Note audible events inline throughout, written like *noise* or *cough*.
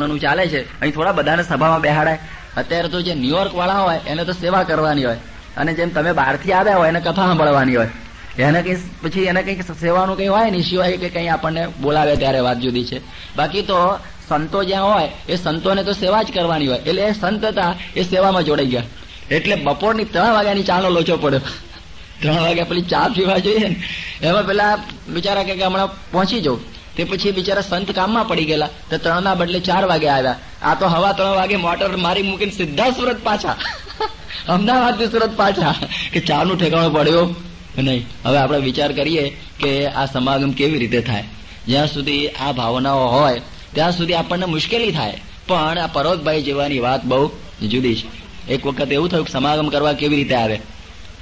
નું ચાલે છે. અહીં થોડા બધાને સભામાં બેહાડાય. અત્યારે તો જે ન્યુયોર્ક વાળા હોય, એને તો સેવા કરવાની હોય. અને જેમ તમે બહારથી આવ્યા હોય, એને કથા સાંભળવાની હોય. એને કઈ પછી એને કઈ સેવાનું કઈ હોય નહીં સિવાય કે કઈ આપણને બોલાવે ત્યારે વાત જુદી છે. બાકી તો સંતો જ્યાં હોય, એ સંતોને તો સેવા જ કરવાની હોય. એટલે એ સંત હતા, એ સેવામાં જોડાઈ ગયા. એટલે બપોરની ત્રણ વાગ્યાની ચાનો લોચો પડ્યો. ત્રણ વાગ્યા પેલી ચા પીવા જોઈએ ને. એમાં પેલા બિચારા કે હમણાં પહોંચી જાઉં. તે પછી બિચારા સંત કામમાં પડી ગયેલા. તો ત્રણ ના બદલે ચાર વાગે આવ્યા. આ તો હવા ત્રણ વાગે મોટર મારી મૂકીને સીધા સુરત પાછા. અમદાવાદથી સુરત પાછા. કે ચા નું ઠેકાણું પડ્યો નહીં. હવે આપણે વિચાર કરીએ કે આ સમાગમ કેવી રીતે થાય. જ્યાં સુધી આ ભાવનાઓ હોય, ત્યાં સુધી આપણને મુશ્કેલી થાય. પણ આ પરોતભાઈ જેવાની વાત બહુ જુદી છે. એક વખત એવું થયું સમાગમ કરવા કેવી રીતે આવે?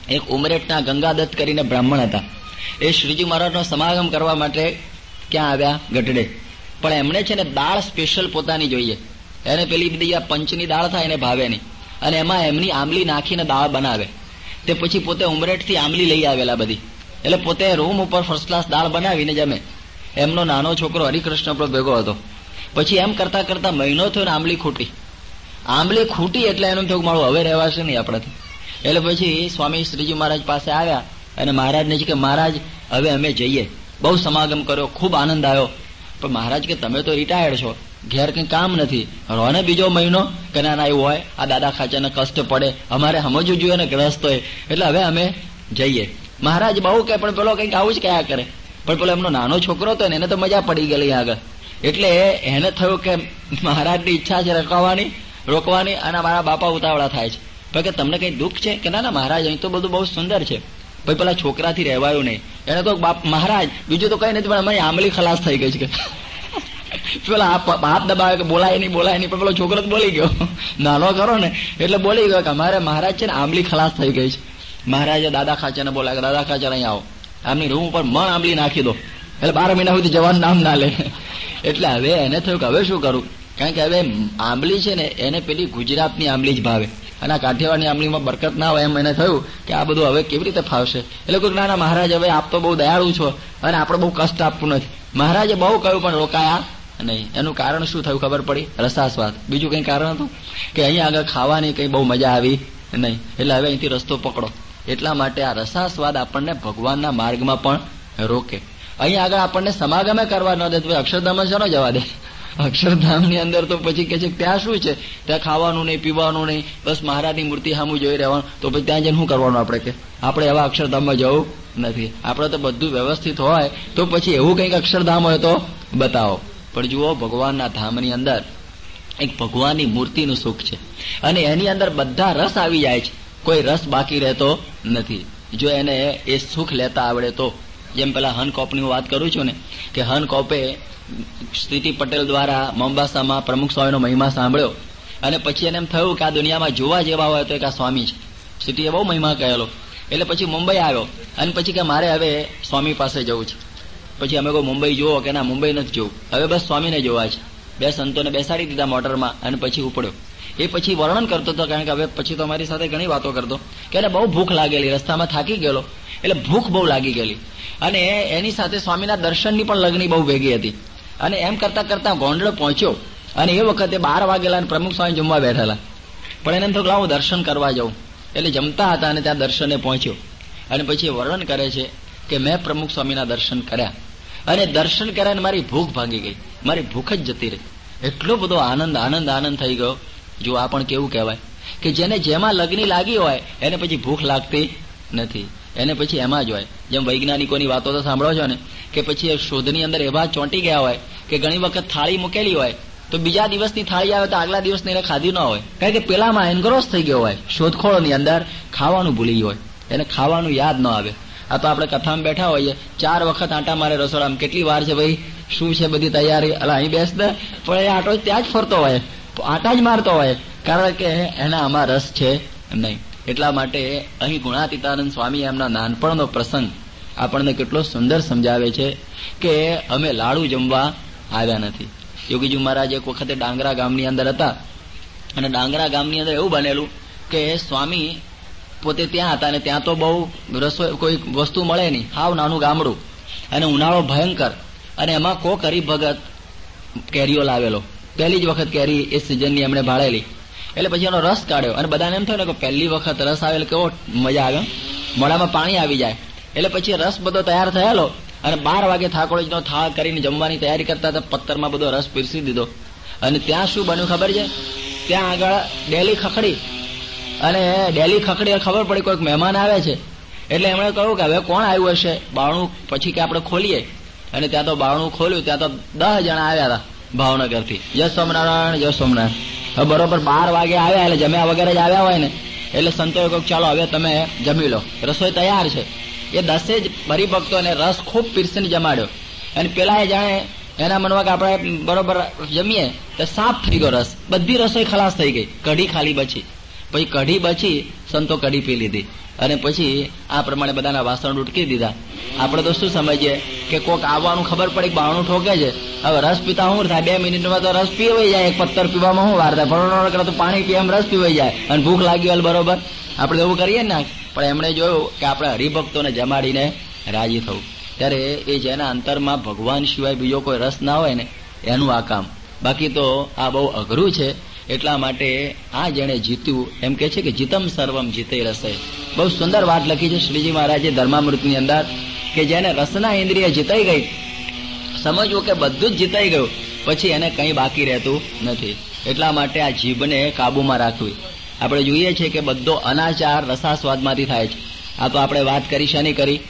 એક ઉમરેટના ગંગાદત્ત કરીને બ્રાહ્મણ હતા. એ શ્રીજી મહારાજનો સમાગમ કરવા માટે ક્યાં આવ્યા? ગઢડે. પણ એમણે છે ને દાળ સ્પેશિયલ પોતાની જોઈએ. એને પેલી બધી આ પંચની દાળ થાય એને ભાવે નહીં અને એમાં એમની આંબલી નાખીને દાળ બનાવે. તે પછી પોતે ઉમરેઠથી આંબલી લઈ આવેલા બધી. એટલે પોતે રૂમ ઉપર ફર્સ્ટ ક્લાસ દાળ બનાવીને જમે. એમનો નાનો છોકરો હરિકૃષ્ણ પર ભેગો હતો. પછી એમ કરતા કરતા મહિનો થયો ને આંબલી ખૂટી. આંબલી ખૂટી એટલે એનું થયું મારું હવે રહેવાશે નહીં આપણાથી. એટલે પછી સ્વામી શ્રીજી મહારાજ પાસે આવ્યા અને મહારાજને કે મહારાજ, હવે અમે જઈએ. બહુ સમાગમ કર્યો, ખૂબ આનંદ આવ્યો. પણ મહારાજ કે, તમે તો રિટાયર્ડ છો, ઘેર કઈ કામ નથી. રોને બીજો મહિનો કે ના એવું હોય, આ દાદા ખાચાને કષ્ટ પડે, અમારે સમજવું જોઈએ ને ગ્રસ્ત હોય. એટલે હવે અમે જઈએ. મહારાજ બહુ કે પણ પેલો કંઈક આવું જ કયા કરે? પણ પેલો એમનો નાનો છોકરો હતો ને, એને તો મજા પડી ગયેલી આગળ. એટલે એને થયું કે, મહારાજની ઈચ્છા છે રોકવાની રોકવાની અને મારા બાપા ઉતાવળા થાય છે. પણ કે, તમને કંઈ દુઃખ છે? કે, ના ના, મહારાજ, અહીં તો બધું બહુ સુંદર છે. ભાઈ, પેલા છોકરાથી રહેવાયું નહીં. એને તો બાપ, મહારાજ, બીજું તો કઈ નથી, પણ અમારી આંબલી ખલાસ થઈ ગઈ છે પેલા બાપ દબાવે કે બોલાય નહીં બોલાય નહીં, પણ પેલો છોકરો બોલી ગયો. નાનો કરો ને, એટલે બોલી ગયો કે અમારે મહારાજ છે ને આંબલી ખલાસ થઈ ગઈ છે. મહારાજે દાદા ખાચાને બોલાય કે, દાદા ખાચર અહીં આવો. આમની રૂમ ઉપર મણ આંબલી નાખી દો. એટલે બાર મહિના સુધી જવાનું નામ ના લે. એટલે હવે એને થયું કે હવે શું કરું? કારણ કે હવે આંબલી છે ને, એને પેલી ગુજરાતની આંબલી જ ભાવે. અને આ કાઠિયાવાડની આમલીમાં બરકત ના હોય એમ એને થયું કે આ બધું હવે કેવી રીતે ફાવશે. એટલે કોઈ ના મહારાજ હવે આપ તો બહુ દયાળુ છો અને આપણે બહુ કષ્ટ આપવું નથી. મહારાજે બહુ કહ્યું, પણ રોકાયા નહીં. એનું કારણ શું થયું ખબર પડી? રસાસ્વાદ. બીજું કઈ કારણ હતું? કે અહીંયા આગળ ખાવાની કઈ બહુ મજા આવી નહીં. એટલે હવે અહીંથી રસ્તો પકડો. એટલા માટે આ રસાસ્વાદ આપણને ભગવાનના માર્ગમાં પણ રોકે. અહીંયા આગળ આપણને સમાગમે કરવા ન દે તો અક્ષરધામ જ જવા દે. અક્ષરધામની અંદર તો પછી કે છે, ત્યાં શું છે? ત્યાં ખાવાનું નહીં, પીવાનું નહીં. બસ મહારાજની મૂર્તિ સામું જોઈ રહેવાનું. તો પછી ત્યાં જઈને શું કરવાનું આપણે કે? આપણે એવા અક્ષરધામમાં જવું નથી. આપણે તો બધું વ્યવસ્થિત હોય, તો પછી એવું કંઈક અક્ષરધામ હોય તો બતાવો. પણ જુઓ, ભગવાનના ધામની અંદર એક ભગવાનની મૂર્તિનું સુખ છે. અને એની અંદર બધા રસ આવી જાય છે. કોઈ રસ બાકી રહેતો નથી. જો એને એ સુખ લેતા આવડે તો જેમ પેલા હન કોપની હું વાત કરું છું ને, કે હન કોપે સ્થિતિ પટેલ દ્વારા મોમ્બાસામાં પ્રમુખ સ્વામીનો મહિમા સાંભળ્યો. અને પછી એને એમ થયું કે આ દુનિયામાં જોવા જેવા હોય તો એક આ સ્વામી છે. સ્થિતિએ બહુ મહિમા કહેલો. એટલે પછી મુંબઈ આવ્યો. અને પછી કે મારે હવે સ્વામી પાસે જવું છે. પછી અમે કોઈ મુંબઈ જુઓ, કે ના, મુંબઈ નથી જોવું. હવે બસ સ્વામીને જોવા છે. બે સંતોને બેસાડી દીધા મોટરમાં અને પછી ઉપડ્યો. એ પછી વર્ણન કરતો હતો, કારણ કે હવે પછી તો અમારી સાથે ઘણી વાતો કરતો. કે બહુ ભૂખ લાગેલી, રસ્તામાં થાકી ગયેલો. એટલે ભૂખ બહુ લાગી ગયેલી. અને એની સાથે સ્વામીના દર્શનની પણ લગ્ની બહુ ભેગી હતી. અને એમ કરતા કરતા ગોંડલો પહોંચ્યો અને એ વખતે બાર વાગેલા પ્રમુખ સ્વામી જમવા બેઠેલા. પણ એને થોડું હું દર્શન કરવા જાઉં. એટલે જમતા હતા અને ત્યાં દર્શને પહોંચ્યો. અને પછી વર્ણન કરે છે કે મેં પ્રમુખ સ્વામીના દર્શન કર્યા. અને દર્શન કર્યા મારી ભૂખ ભાંગી ગઈ. મારી ભૂખ જ જતી રહી. એટલો બધો આનંદ આનંદ આનંદ થઈ ગયો. જો આ પણ કેવું કહેવાય કે જેને જેમાં લગ્ની લાગી હોય, એને પછી ભૂખ લાગતી નથી. એને પછી એમાં જ હોય. જેમ વૈજ્ઞાનિકોની વાતો તો સાંભળો છો ને, કે પછી એ શોધની અંદર એવા ચોંટી ગયા હોય કે ઘણી વખત થાળી મૂકેલી હોય, તો બીજા દિવસની થાળી આવે તો આગલા દિવસની એને ખાધી ન હોય. કારણ કે પેલામાં એનગ્રોસ થઈ ગયો હોય, શોધખોળની અંદર ખાવાનું ભૂલી હોય. એને ખાવાનું યાદ ન આવે. આ તો આપણે કથામાં બેઠા હોઈએ, ચાર વખત આંટા મારે રસોડામાં, કેટલી વાર છે ભાઈ, શું છે બધી તૈયારી? અલા, અહીં બેસ દે પણ એ આંટો ત્યાં જ ફરતો હોય. આંટા જ મારતો હોય. કારણ કે એના આમાં રસ છે નહીં. એટલા માટે અહીં ગુણાતીતાનંદ સ્વામી એમના નાનપણનો પ્રસંગ આપણને કેટલો સુંદર સમજાવે છે કે અમે લાડુ જમવા આવ્યા નથી. યોગીજી મહારાજ એક વખતે ડાંગરા ગામની અંદર હતા અને ડાંગરા ગામની અંદર એવું બનેલું કે સ્વામી પોતે ત્યાં હતા અને ત્યાં તો બહુ રસોઈ કોઈ વસ્તુ મળે નહીં. હાવ નાનું ગામડું. અને ઉનાળો ભયંકર. અને એમાં કોક હરિભગત કેરીઓ લાવેલો. પહેલી જ વખત કેરી એ સિઝનની એમણે ભાળેલી. એટલે પછી એનો રસ કાઢ્યો. અને બધાને એમ થયું ને કે પહેલી વખત રસ આવે કેવો મજા આવે. મોડામાં પાણી આવી જાય. એટલે પછી રસ બધો તૈયાર થયેલો. અને બાર વાગે થાકોળીનો થાળ કરીને જમવાની તૈયારી કરતા હતા, પથ્થરમાં બધો રસ પીરસી દીધો. અને ત્યાં શું બન્યું ખબર છે? ત્યાં આગળ ડેલી ખખડી. અને ડેલી ખખડી ખબર પડી કોઈક મહેમાન આવે છે. એટલે એમણે કહ્યું કે હવે કોણ આવ્યું હશે? બાણું પછી કે આપણે ખોલીએ. અને ત્યાં તો બાણું ખોલ્યું, ત્યાં તો દસ જણા આવ્યા હતા ભાવનગરથી. જય સોમનારાયણ જય સોમનારાયણ હવે બરોબર બાર વાગે આવ્યા એટલે જમ્યા વગેરે જ આવ્યા હોય ને, એટલે સંતોએ કહ્યું, ચાલો, હવે તમે જમી લો. રસોઈ તૈયાર છે. એ દસે જ હરિભક્તોને રસ ખૂબ પીરસીને જમાડ્યો. અને પેલા એ જાણે એના મનમાં કે આપણે બરોબર જમીએ, તો સાફ થઈ ગયો રસ. બધી રસોઈ ખલાસ થઈ ગઈ. કઢી ખાલી બચી. પછી કઢી બચી, સંતો કઢી પી લીધી. અને પછી આ પ્રમાણે બધાના વાસણ ઉટકી દીધા. આપણે તો શું સમજીએ કે કોક આવવાનું ખબર પડી બાણું ઠોકે છે હવે રસ પીતા શું થાય, બે મિનિટમાં તો રસ પીવાઈ જાય, એક પથ્થર પીવામાં શું વાર થાય. ભણવાનો કરે તો પાણી પીએ એમ રસ પીવાઈ જાય. અને ભૂખ લાગી હોય બરોબર. આપણે એવું કરીએ ને, પણ એમણે જોયું કે આપણે હરિભક્તોને જમાડીને રાજી થવું. ત્યારે એ જેના અંતરમાં ભગવાન સિવાય બીજો કોઈ રસ ના હોય ને, એનું આ કામ. બાકી તો આ બહુ અઘરું છે. એટલા માટે આ જેણે જીત્યું, એમ કે છે કે જીતમ સર્વમ જીતે રસે. બહુ સુંદર વાત લખી છે શ્રીજી મહારાજે ધર્મામૃતની અંદર, કે જેને રસના ઇન્દ્રિય જીતાઈ ગઈ સમજવું કે બધું જ જીતાઈ ગયું. પછી એને કંઈ બાકી રહેતું નથી. એટલા માટે આ જીભને કાબૂમાં રાખવી. આપણે જોઈએ છીએ કે બધો અનાચાર રસાસ્વાદમાંથી થાય છે. આ તો આપણે વાત કરી શેની કરી?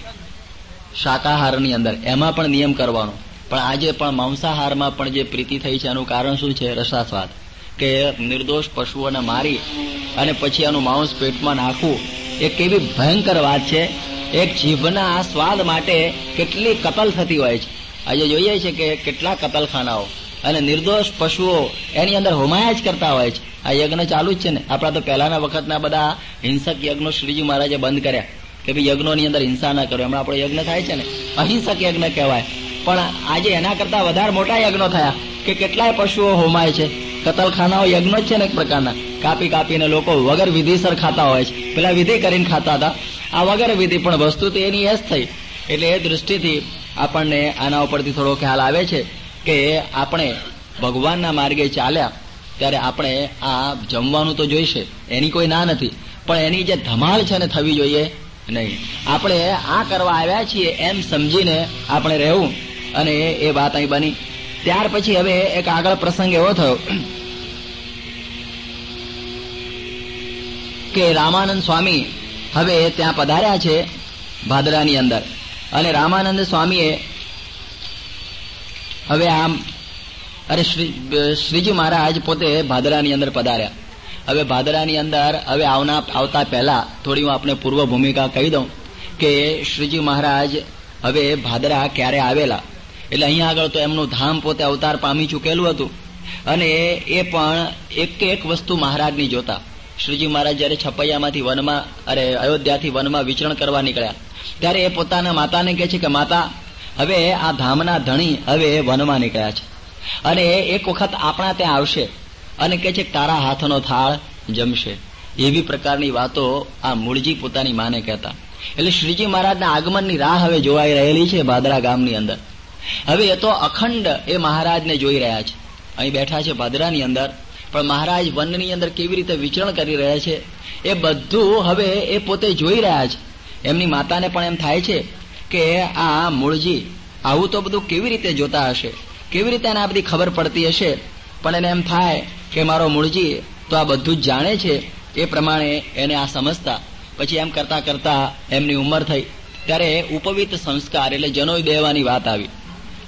શાકાહારની અંદર. એમાં પણ નિયમ કરવાનો. પણ આજે પણ માંસાહારમાં પણ જે પ્રીતિ થઈ છે, એનું કારણ શું છે? રસાસ્વાદ. કે નિર્દોષ પશુઓને મારી અને પછી એનું માંસ પેટમાં નાખવું, એ કેવી ભયંકર વાત છે. એક જીભના સ્વાદ માટે કેટલી કતલ થતી હોય છે. આજે જોઈએ છે કે કેટલા કતલખાનાઓ. અને નિર્દોષ પશુઓ એની અંદર હોમાયા જ કરતા હોય છે. આ યજ્ઞ ચાલુ જ છે ને. આપણા તો પહેલાના વખતના બધા હિંસક યજ્ઞો શ્રીજી મહારાજે બંધ કર્યા. કે ભાઈ યજ્ઞોની અંદર હિંસા ના કરો. હમણાં આપણો યજ્ઞ થાય છે ને. અહિંસક યજ્ઞ કહેવાય. પણ આજે એના કરતા વધારે મોટા યજ્ઞો થયા કે કેટલાય પશુઓ હોમાય છે. કતલખાનાઓ યજ્ઞ જ છે ને એક પ્રકારના. કાપી કાપીને લોકો વગર વિધિસર ખાતા હોય છે. પેલા વિધિ કરીને ખાતા હતા. આ વગર વિધિ પણ વસ્તુ તો એની એ જ થઈ. એટલે એ દૃષ્ટિથી આપણને આના ઉપરથી થોડો ખ્યાલ આવે છે કે આપણે ભગવાનના માર્ગે ચાલ્યા ત્યારે આપણે આ જમવાનું તો જોઈશે, એની કોઈ ના નથી. પણ એની જે ધમાલ છે ને થવી જોઈએ, નહીં. આપણે આ કરવા આવ્યા છીએ એમ સમજીને આપણે રહેવું. અને એ વાત અહીં બની. ત્યાર પછી હવે એક આગળ પ્રસંગ એવો થયો કે રામાનંદ સ્વામી હવે ત્યાં પધાર્યા છે ભાદરાની અંદર. અને રામાનંદ સ્વામીએ હવે આમ, અરે શ્રી શ્રીજી મહારાજ પોતે ભાદરાની અંદર પધાર્યા. હવે ભાદરાની અંદર, હવે આવના, આવતા પહેલા થોડી હું આપણે પૂર્વ ભૂમિકા કહી દઉં કે શ્રીજી મહારાજ હવે ભાદરા ક્યારે આવેલા? એટલે અહીંયા આગળ તો એમનું ધામ પોતે અવતાર પામી ચૂકેલું હતું. અને એ પણ એક એક વસ્તુ મહારાજની જોતા. શ્રીજી મહારાજ જ્યારે છપૈયામાંથી વનમાં, અરે અયોધ્યાથી વનમાં વિચરણ કરવા નીકળ્યા. ત્યારે એ પોતાના માતાને કહે છે કે, માતા, હવે આ ધામના ધણી હવે વનમાં નીકળ્યા છે. અને એક વખત આપણા ત્યાં આવશે અને કહે છે, તારા હાથનો થાળ જમશે. એવી પ્રકારની વાતો આ મૂળજી પોતાની માને કહેતા. એટલે શ્રીજી મહારાજના આગમનની રાહ હવે જોવાઈ રહેલી છે ભાદરા ગામની અંદર. હવે એ તો અખંડ એ મહારાજને જોઈ રહ્યા છે. અહીં બેઠા છે ભાદરાની અંદર. પણ મહારાજ વનની અંદર કેવી રીતે વિચરણ કરી રહ્યા છે એ બધું હવે એ પોતે જોઈ રહ્યા છે. એમની માતાને પણ એમ થાય છે કે આ મૂળજી, આવું તો બધું કેવી રીતે જોતા હશે? કેવી રીતે એને આ બધી ખબર પડતી હશે? પણ એને એમ થાય કે મારો મૂળજી તો આ બધું જ જાણે છે, એ પ્રમાણે એને આ સમજતા. પછી એમ કરતા કરતા એમની ઉંમર થઈ. ત્યારે ઉપવિત સંસ્કાર એટલે જનોય દેવાની વાત આવી.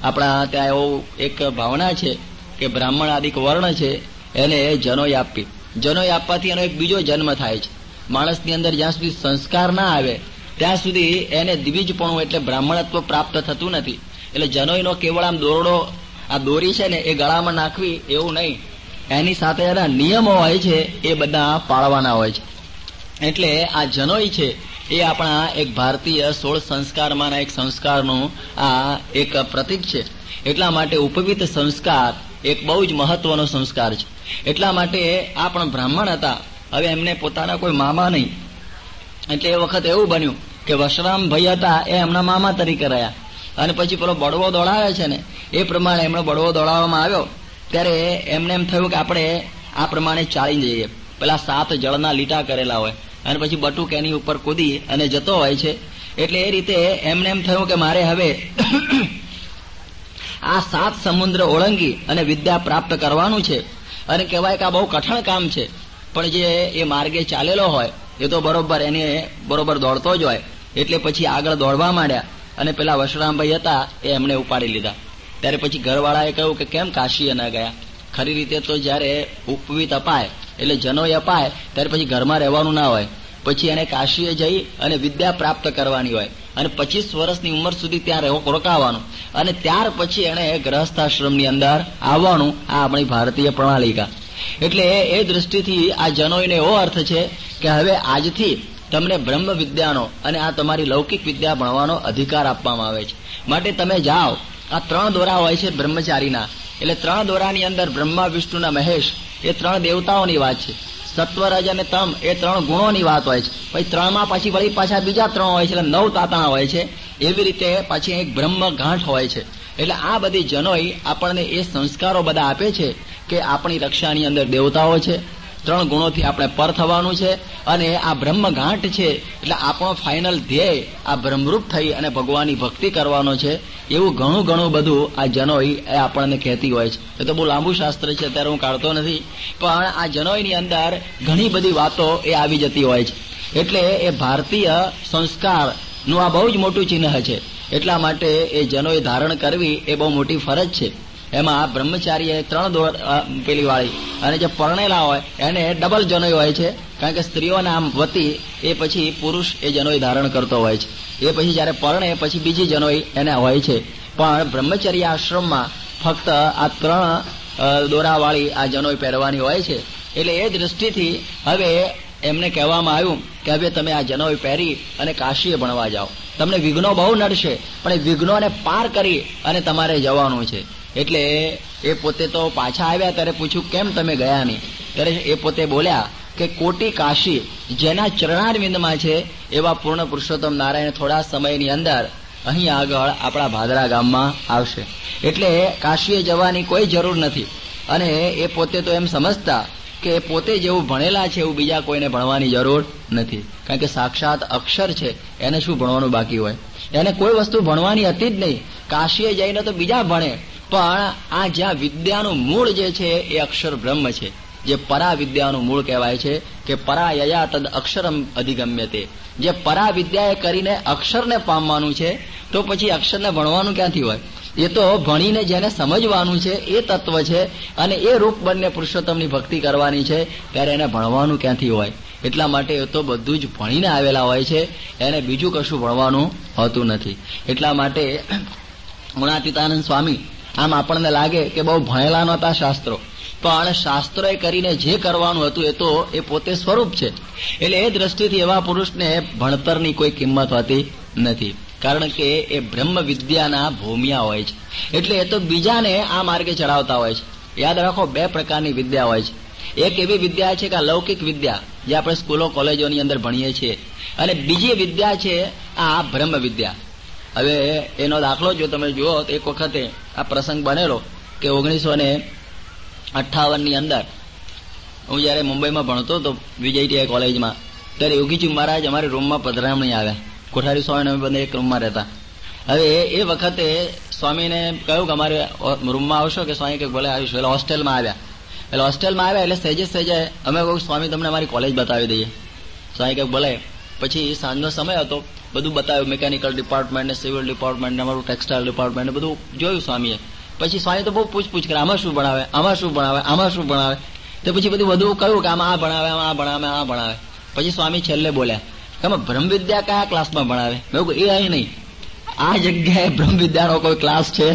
આપણા ત્યાં એવો એક ભાવના છે કે બ્રાહ્મણ આદિક વર્ણ છે, એને જનોય આપવી. જનોય આપવાથી એનો એક બીજો જન્મ થાય છે. માણસની અંદર જ્યાં સુધી સંસ્કાર ના આવે ત્યાં સુધી એને દ્વિજપણું એટલે બ્રાહ્મણત્વ પ્રાપ્ત થતું નથી. એટલે જનોયનો કેવળ આમ દોરડો આ દોરી છે ને એ ગળામાં નાખવી એવું નહીં. એની સાથે એના નિયમો હોય છે, એ બધા પાળવાના હોય છે. એટલે આ જનોઈ છે, એ આપણા એક ભારતીય સોળ સંસ્કારમાંના એક સંસ્કારનું આ એક પ્રતીક છે. એટલા માટે ઉપવિત સંસ્કાર એક બહુ જ મહત્વનો સંસ્કાર છે. એટલા માટે આ પણ બ્રાહ્મણ હતા. હવે એમને પોતાના કોઈ મામા નહીં. એટલે એ વખત એવું બન્યું કે વશરામ ભાઈ હતા, એ એમના મામા તરીકે રહ્યા. અને પછી પેલો બળવો દોડાવે છે ને, એ પ્રમાણે એમનો બળવો દોડાવવામાં આવ્યો. ત્યારે એમને એમ થયું કે આપણે આ પ્રમાણે ચાલી જઈએ. પેલા સાત જળના લીટા કરેલા હોય. અને પછી બટુક એની ઉપર કૂદી અને જતો હોય છે. એટલે એ રીતે એમને એમ થયું કે મારે હવે *coughs* આ સાત સમુદ્ર ઓળંગી અને વિદ્યા પ્રાપ્ત કરવાનું છે. અને કહેવાય કે આ બહુ કઠણ કામ છે. પણ જે એ માર્ગે ચાલેલો હોય એ તો બરોબર, એને બરોબર દોડતો જ હોય. એટલે પછી આગળ દોડવા માંડ્યા અને પેલા વશરામભાઈ હતા, એ એમને ઉપાડી લીધા. ત્યારે પછી ઘરવાળાએ કહ્યું કે કેમ કાશીએ ન ગયા? ખરી રીતે તો જ્યારે ઉપવીત અપાય એટલે જનોય અપાય, ત્યારે પછી ઘરમાં રહેવાનું ના હોય. પછી એને કાશીએ જઈ અને વિદ્યા પ્રાપ્ત કરવાની હોય. અને પચીસ વર્ષની ઉંમર સુધી ત્યાં રોકાવાનું. અને ત્યાર પછી એને ગ્રહસ્થાશ્રમની અંદર આવવાનું આ આપણી ભારતીય પ્રણાલિકા. એટલે એ દૃષ્ટિથી આ જનોઈને એવો અર્થ છે કે હવે આજથી તમને બ્રહ્મ વિદ્યાનો અને આ તમારી લૌકિક વિદ્યા ભણવાનો અધિકાર આપવામાં આવે છે. માટે તમે જાઓ. આ ત્રણ દોરા હોય છે બ્રહ્મચારીના. એટલે ત્રણ દોરાની અંદર બ્રહ્મા, વિષ્ણુના મહેશ, એ ત્રણ દેવતાઓની વાત છે. સત્વરજ અને તમ એ ત્રણ ગુણોની વાત હોય છે. પછી ત્રણમાં પછી વળી પાછા બીજા ત્રણ હોય છે. એટલે નવ તાતણા હોય છે. એવી રીતે પાછી એક બ્રહ્મ ગાંઠ હોય છે. એટલે આ બધી જનોઈ આપણને એ સંસ્કારો બધા આપે છે કે આપણી રક્ષાની અંદર દેવતાઓ છે ત્રણ ગુણોથી આપણે પર થવાનું છે અને આ બ્રહ્મ ગાંઠ છે, એટલે આપણો ફાઇનલ ધ્યેય આ બ્રહ્મરૂપ થઈ અને ભગવાનની ભક્તિ કરવાનો છે. એવું ઘણું ઘણું બધું આ જનોઈ એ આપણને કહેતી હોય છે. એ તો બહુ લાંબુ શાસ્ત્ર છે, અત્યારે હું કાઢતો નથી. પણ આ જનોઈની અંદર ઘણી બધી વાતો એ આવી જતી હોય છે. એટલે એ ભારતીય સંસ્કારનું આ બહુ જ મોટું ચિહ્ન છે. એટલા માટે એ જનોઈ ધારણ કરવી એ બહુ મોટી ફરજ છે. એમાં બ્રહ્મચારી ત્રણ દોર પેલી વાળી અને જે પરણેલા હોય, એને ડબલ જનોય હોય છે. કારણ કે સ્ત્રીઓના આમ વતી એ પછી પુરુષ એ જનોઈ ધારણ કરતો હોય છે. એ પછી જયારે પરણે પછી બીજી જનોય એને હોય છે. પણ બ્રહ્મચર્ય આશ્રમમાં ફક્ત આ ત્રણ દોરાવાળી આ જનોઈ પહેરવાની હોય છે. એટલે એ દ્રષ્ટિથી હવે એમને કહેવામાં આવ્યું કે હવે તમે આ જનોઈ પહેરી અને કાશીએ ભણવા જાઓ. તમને વિઘ્નો બહુ નડશે, પણ એ વિઘ્નોને પાર કરી અને તમારે જવાનું છે. એટલે એ પોતે તો પાછા આવ્યા, ત્યારે પૂછ્યું, કેમ તમે ગયા નહીં? ત્યારે એ પોતે બોલ્યા કે, કોટી કાશી, જેના ચરણારવિંદમાં છે, એવા પૂર્ણ પુરુષોત્તમ નારાયણ થોડા સમયની અંદર અહીં આગળ આપણા ભાદરા ગામમાં આવશે. એટલે કાશીએ જવાની કોઈ જરૂર નથી. અને એ પોતે તો એમ સમજતા કે પોતે જેવું ભણેલા છે, એવું બીજા કોઈને ભણવાની જરૂર નથી. કારણ કે સાક્ષાત અક્ષર છે, એને શું ભણવાનું બાકી હોય? એને કોઈ વસ્તુ ભણવાની હતી જ નહીં. કાશીએ જઈને તો બીજા ભણે. પણ આ જ્યાં વિદ્યાનું મૂળ જે છે એ અક્ષર બ્રહ્મ છે. જે પરા વિદ્યાનું મૂળ કહેવાય છે કે પરાયયા તદ અક્ષરમ અધિગમ્ય તે જે પરા વિદ્યાએ કરીને અક્ષરને પામવાનું છે, તો પછી અક્ષરને ભણવાનું ક્યાંથી હોય? એ તો ભણીને જેને સમજવાનું છે, એ તત્વ છે, અને એ રૂપ બંને પુરુષોત્તમની ભક્તિ કરવાની છે, ત્યારે એને ભણવાનું ક્યાંથી હોય? એટલા માટે એ તો બધું જ ભણીને આવેલા હોય છે, એને બીજું કશું ભણવાનું હોતું નથી. એટલા માટે *clears throat* ગુણાતીતાનંદ સ્વામી આમ આપણને લાગે કે બહુ ભણેલા નહોતા શાસ્ત્રો. પણ શાસ્ત્રોએ કરીને જે કરવાનું હતું એ તો એ પોતે સ્વરૂપ છે. એટલે એ દ્રષ્ટિથી એવા પુરુષને ભણતરની કોઈ કિંમત હોતી નથી. કારણ કે એ બ્રહ્મ વિદ્યાના ભૂમિયા હોય છે. એટલે એ તો બીજાને આ માર્ગે ચડાવતા હોય છે. યાદ રાખો, બે પ્રકારની વિદ્યા હોય છે. એક એવી વિદ્યા છે કે લૌકિક વિદ્યા, જે આપણે સ્કૂલો, કોલેજોની અંદર ભણીએ છીએ. અને બીજી વિદ્યા છે આ બ્રહ્મ વિદ્યા હવે એનો દાખલો જો તમે જુઓ તો એક વખતે આ પ્રસંગ બનેલો કે ઓગણીસો ને અઠ્ઠાવનની અંદર હું જયારે મુંબઈમાં ભણતો હતો વિજયટીઆઈ કોલેજમાં, ત્યારે યોગીજી મહારાજ અમારે રૂમમાં પધરામણી આવ્યા. કોઠારી સ્વામી અમે બંને એક રૂમમાં રહેતા. હવે એ વખતે સ્વામીને કહ્યું કે અમારે રૂમમાં આવશો કે સ્વામી કે ભલે આવીશું. એટલે હોસ્ટેલમાં આવ્યા. એટલે હોસ્ટેલમાં આવ્યા એટલે સહેજે સહેજે અમે કહું સ્વામી, તમને અમારી કોલેજ બતાવી દઈએ. સ્વામી કે બોલે પછી સાંજનો સમય હતો, બધું બતાવ્યું મિકેનિકલ ડિપાર્ટમેન્ટ ને સિવિલ ડિપાર્ટમેન્ટ ને અમારું ટેક્સટાઇલ ડિપાર્ટમેન્ટ ને બધું જોયું સ્વામીએ. પછી સ્વામી તો બહુ પૂછપૂછ કરે, આમાં શું ભણાવે? આમાં શું ભણાવે? આમાં શું ભણાવે? તો પછી બધું બધું કહ્યું કે, આમાં આ ભણાવે, આમાં આ ભણાવે આ ભણાવે. પછી સ્વામી છેલ્લે બોલ્યા કે આમાં બ્રહ્મ વિદ્યા કયા ક્લાસમાં ભણાવે? મેં કહ્યું એ અહીં નહીં. આ જગ્યાએ બ્રહ્મ વિદ્યાનો કોઈ ક્લાસ છે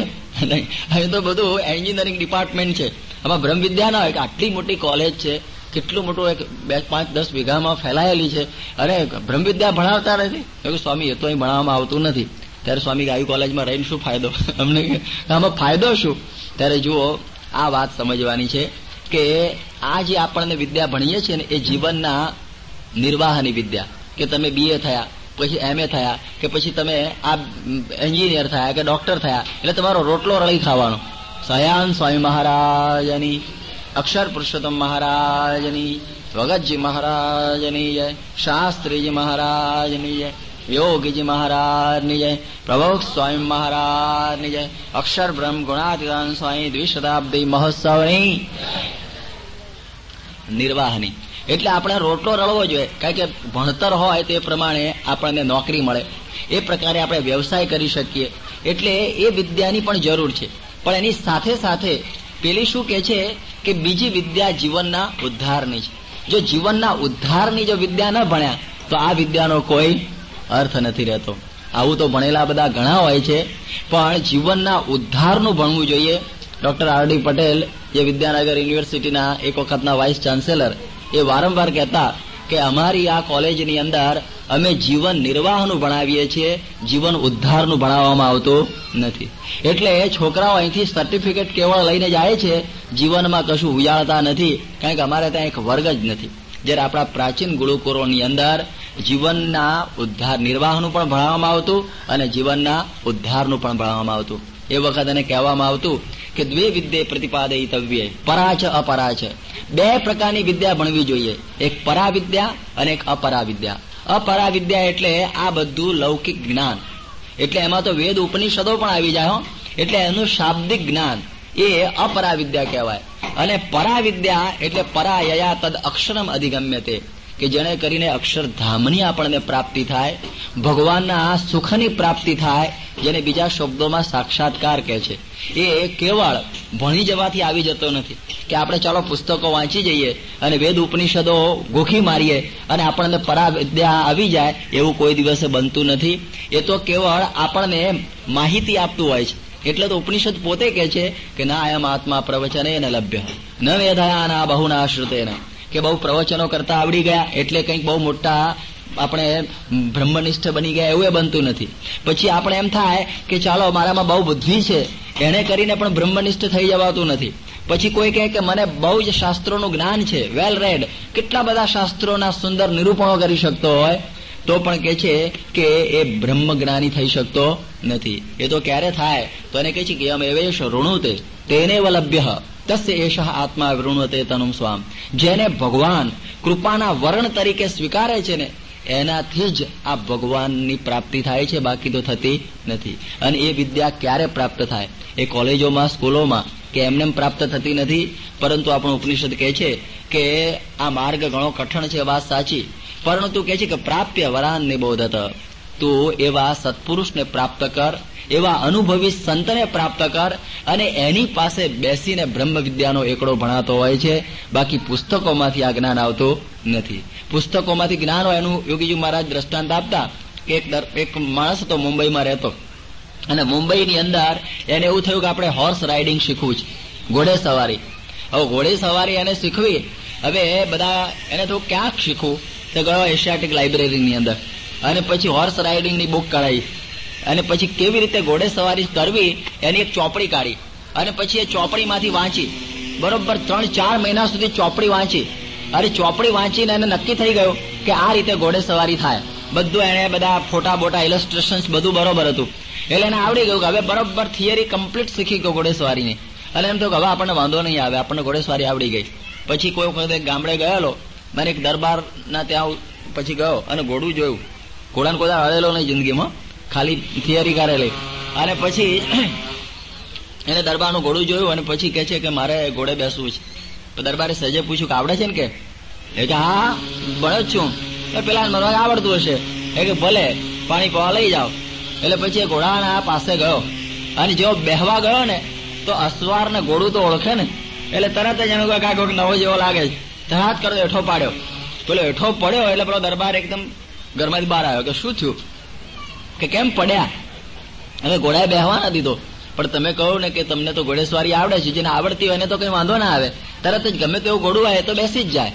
નહીં. અહીં તો બધું એન્જિનિયરિંગ ડિપાર્ટમેન્ટ છે. આમાં બ્રહ્મ વિદ્યા ના હોય કે આટલી મોટી કોલેજ છે કેટલું મોટું એક બે પાંચ દસ વીઘામાં ફેલાયેલી છે. અરે, બ્રહ્મવિદ્યા ભણાવતા નથી સ્વામી, એ તો અહીં ભણાવવામાં આવતું નથી. ત્યારે સ્વામી આવી કોલેજમાં રહીને શું ફાયદો? *laughs* અમને આમાં ફાયદો શું? ત્યારે જુઓ, આ વાત સમજવાની છે કે આ જે આપણને વિદ્યા ભણીએ છીએ ને, એ જીવનના નિર્વાહની વિદ્યા. કે તમે બીએ થયા, પછી એમએ થયા, કે પછી તમે આ એન્જિનિયર થયા, કે ડોક્ટર થયા, એટલે તમારો રોટલો રળી ખાવાનો. સયાન સ્વામી મહારાજની અક્ષર પુરુષોત્તમ મહારાજની ભગતજી મહારાજની જય, શાસ્ત્રીજી મહારાજની જય, યોગીજી મહારાજની જય પ્રભુ સ્વામી મહારાજની જય, અક્ષર બ્રહ્મ ગુણાતીતાન સ્વામી દ્વિશતાબ્દી મહોત્સવની નિર્વાહની. એટલે આપણે રોટલો રળવો જોઈએ, કારણ કે ભણતર હોય તે પ્રમાણે આપણને નોકરી મળે. એ પ્રકારે આપણે વ્યવસાય કરી શકીએ. એટલે એ વિદ્યાની પણ જરૂર છે. પણ એની સાથે સાથે પેલી શું કે છે કે બીજી વિદ્યા જીવનના ઉદ્ધારની છે. જો જીવનના ઉદ્ધારની જો વિદ્યા ન ભણ્યા, તો આ વિદ્યાનો કોઈ અર્થ નથી રહેતો. આવું તો ભણેલા બધા ઘણા હોય છે, પણ જીવનના ઉદ્ધારનું ભણવું જોઈએ. ડોક્ટર આર ડી પટેલ, જે વિદ્યાનગર યુનિવર્સિટીના એક વખતના વાઇસ ચાન્સેલર, એ વારંવાર કહેતા કે અમારી આ કોલેજની અંદર અમે જીવન નિર્વાહનું ભણાવીએ છીએ, જીવન ઉદ્ધારનું ભણાવવામાં આવતું નથી. એટલે છોકરાઓ અહીંથી સર્ટિફિકેટ કેવળ લઈને જાય છે, જીવનમાં કશું ઉજાળતા નથી, કારણ કે અમારે ત્યાં એક વર્ગ જ નથી. જ્યારે આપણા પ્રાચીન ગુરુકુળોની અંદર જીવનના ઉદ્ધાર, નિર્વાહનું પણ ભણાવવામાં આવતું અને જીવનના ઉદ્ધારનું પણ ભણાવવામાં આવતું. એ વખત એને કહેવામાં આવતું કે દ્વે વિદ્યે પ્રતિપાદયિતવ્ય પરા છે અપરા છે બે પ્રકારની વિદ્યા ભણવી જોઈએ. એક પરા વિદ્યા અને એક અપરા વિદ્યા અપરા વિદ્યા એટલે આ બધું લૌકિક જ્ઞાન. એટલે એમાં તો વેદ ઉપનિષદો પણ આવી જાય એટલે એનું શાબ્દિક જ્ઞાન એ અપરા વિદ્યા કહેવાય. અને પરા વિદ્યા એટલે પરાયયા તદ અક્ષરમ અધિગમ્ય તે કે જેને કરીને અક્ષરધામની આપણને પ્રાપ્તિ થાય, ભગવાનના સુખની પ્રાપ્તિ થાય, જેને બીજા શબ્દોમાં સાક્ષાત્કાર કહે છે. એ કેવળ ભણી જવાથી આવી જતો નથી. કે આપણે ચાલો પુસ્તકો વાંચી જઈએ અને વેદ ઉપનિષદો ગોખી મારીએ અને આપણને પરા વિદ્યા આવી જાય, એવું કોઈ દિવસે બનતું નથી. એ તો કેવળ આપણને માહિતી આપતું હોય છે. એટલે તો ઉપનિષદ પોતે કહે છે કે ના, એમ આત્મા પ્રવચને ન લભ્ય. ન વેધાયા બહુના શ્રુતેના. કે બહુ પ્રવચનો કરતા આવડી ગયા એટલે કંઈક બહુ મોટા આપણે બ્રહ્મનિષ્ઠ બની ગયા એવું એ બનતું નથી. પછી આપણે એમ થાય કે ચાલો મારામાં બહુ બુદ્ધિ છે, એને કરીને પણ બ્રહ્મનિષ્ઠ થઈ જવાતું નથી. પછી કોઈ કહે કે મને બહુ જ શાસ્ત્રોનું જ્ઞાન છે વેલ રેડ કેટલા બધા શાસ્ત્રોના સુંદર નિરૂપણો કરી શકતો હોય, તો પણ કે છે કે એ બ્રહ્મ જ્ઞાની થઈ શકતો નથી. એ તો ક્યારે થાય? તો એને કહે છે કે અમે એવેશ ઋણુતે તેને લભ્ય તસ્ય એશ આત્મા વૃણવતે તનુમ સ્વામ જેને ભગવાન કૃપાના વર્ણ તરીકે સ્વીકારે છે ને એનાથી જ આ ભગવાનની પ્રાપ્તિ થાય છે બાકી તો થતી નથી અને એ વિદ્યા ક્યારે પ્રાપ્ત થાય એ કોલેજોમાં સ્કૂલોમાં કે એમને પ્રાપ્ત થતી નથી પરંતુ આપણું ઉપનિષદ કહે છે કે આ માર્ગ ઘણો કઠણ છે વાત સાચી પરંતુ કહે છે કે પ્રાપ્ય વરાન નિબોધત તું એવા સત્પુરુષને પ્રાપ્ત કર એવા અનુભવી સંતને પ્રાપ્ત કર અને એની પાસે બેસીને બ્રહ્મ વિદ્યાનો એકડો ભણાતો હોય છે. બાકી પુસ્તકોમાંથી આ જ્ઞાન આવતું નથી. પુસ્તકોમાંથી જ્ઞાન હોય એનું યોગીજી મહારાજ દ્રષ્ટાંત આપતા કે એક માણસ હતો મુંબઈમાં રહેતો. અને મુંબઈની અંદર એને એવું થયું કે આપણે હોર્સ રાઇડિંગ શીખવું છે. ઘોડે સવારી. હવે ઘોડે સવારી એને શીખવી. હવે બધા એને તો ક્યાંક શીખવું? તો ગયો એશિયાટિક લાઇબ્રેરીની અંદર. અને પછી હોર્સ રાઇડિંગની બુક કઢાઈ. અને પછી કેવી રીતે ઘોડે સવારી કરવી, એની એક ચોપડી કાઢી. અને પછી એ ચોપડીમાંથી વાંચી. બરોબર ત્રણ ચાર મહિના સુધી ચોપડી વાંચી. અરે ચોપડી વાંચીને એને નક્કી થઈ ગયું કે આ રીતે ઘોડે સવારી થાય. બધું એને બધા ફોટા બોટા ઇલસ્ટ્રેશન બધું બરોબર હતું. એટલે એને આવડી ગયું કે હવે બરોબર થિયરી કમ્પ્લીટ શીખી ગયો ઘોડેસવારીની અને એમ તો હવે આપણને વાંધો નહીં આવે, આપણને ઘોડેસવારી આવડી ગઈ. પછી કોઈ વખતે ગામડે ગયેલો, મને એક દરબારના ત્યાં પછી ગયો અને ઘોડું જોયું. ઘોડાને કોઈ હળેલો નહીં જિંદગીમાં. ખાલી થિયરી કરેલી અને પછી *clears throat* એને દરબારનું ઘોડું જોયું અને પછી કે છે કે મારે ઘોડે બેસવું છે. તો દરબારે સજે પૂછ્યું કે આવડે છે ને કે? એ કે હા ભણ્યો જ છું. પેલા મને આવડતું હશે. એ કે ભલે, પાણી પવા લઈ જાઓ. એટલે પછી એ ઘોડાના પાસે ગયો. અને જેવો બેહવા ગયો ને, તો અસવાર ને ઘોડું તો ઓળખે ને. એટલે તરત જ એનું કાંઈક નવો જેવો લાગે છે. તરત કરતો એઠો પાડ્યો. પેલો એઠો પડ્યો એટલે પેલો દરબાર એકદમ ઘરમાંથી બહાર આવ્યો કે શું થયું? કે કેમ પડ્યા? હવે ઘોડાએ બેહવા ના દીધો. પણ તમે કહો ને કે તમને તો ઘોડેસવારી આવડે છે, જેને આવડતી હોય એને તો કઈ વાંધો ના આવે. તરત જ ગમે તેવું ઘોડું આવે તો બેસી જ જાય.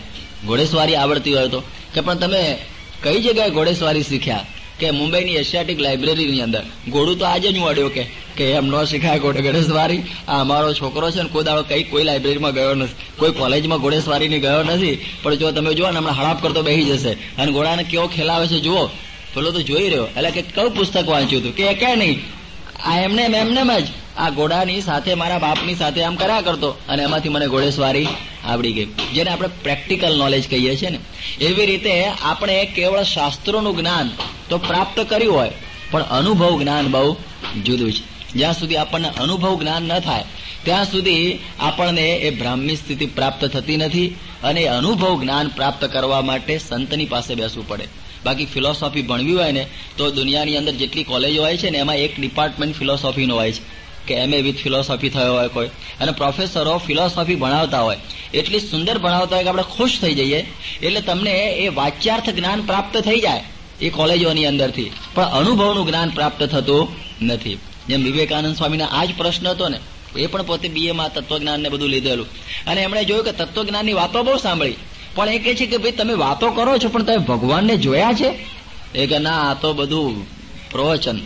ઘોડેસવારી આવડતી હોય તો. કે પણ તમે કઈ જગ્યાએ ઘોડેસવારી શીખ્યા? કે મુંબઈની એશિયાટિક લાઇબ્રેરીની અંદર. ઘોડું તો આજે જ હું અડ્યો કે કે એમ ન શીખાય ઘોડે ઘોડેસવારી. આ અમારો છોકરો છે ને, કોઈ દાડો કઈ કોઈ લાઇબ્રેરીમાં ગયો નથી. કોઈ કોલેજમાં ઘોડેસવારીની ગયો નથી. પણ જો તમે જુઓ ને, હમણાં હડાપ કરતો બેસી જશે. અને ઘોડાને કેવો ખેલાવે છે, જુઓ. પેલો તો જોઈ રહ્યો. એટલે કે કયું પુસ્તક વાંચ્યું હતું? કે કે નહીં? આ એમને એમને જ. આ ઘોડાની સાથે, મારા બાપની સાથે આમ કર્યા કરતો. અને એમાંથી મને ઘોડેસવારી આવડી ગઈ. જેને આપણે પ્રેક્ટિકલ નોલેજ કહીએ છીએ ને. એવી રીતે આપણે કેવળ શાસ્ત્રોનું જ્ઞાન તો પ્રાપ્ત કર્યું હોય, પણ અનુભવ જ્ઞાન બહુ જુદું છે. જ્યાં સુધી આપણને અનુભવ જ્ઞાન ન થાય, ત્યાં સુધી આપણને એ બ્રાહ્મી સ્થિતિ પ્રાપ્ત થતી નથી અને અનુભવ જ્ઞાન પ્રાપ્ત કરવા માટે સંતની પાસે બેસવું પડે. બાકી ફિલોસોફી ભણવી હોય ને, તો દુનિયાની અંદર જેટલી કોલેજો હોય છે ને, એમાં એક ડિપાર્ટમેન્ટ ફિલોસોફીનો હોય છે, કે એમએ વિથ ફિલોસોફી થયો હોય કોઈ. અને પ્રોફેસરો ફિલોસોફી ભણાવતા હોય. એટલી સુંદર ભણાવતા હોય કે આપણે ખુશ થઈ જઈએ. એટલે તમને એ વાચ્યાર્થ જ્ઞાન પ્રાપ્ત થઈ જાય એ કોલેજોની અંદરથી. પણ અનુભવનું જ્ઞાન પ્રાપ્ત થતું નથી. જેમ વિવેકાનંદ સ્વામીના આ જ પ્રશ્ન હતો ને, એ પણ પોતે બીએમાં તત્વજ્ઞાનને બધું લીધેલું. અને એમણે જોયું કે તત્વજ્ઞાનની વાતો બહુ સાંભળી. પણ એ કહે છે કે ભાઈ, તમે વાતો કરો છો, પણ તમે ભગવાનને જોયા છે? એ કે, ના, આ તો બધું પ્રવચન,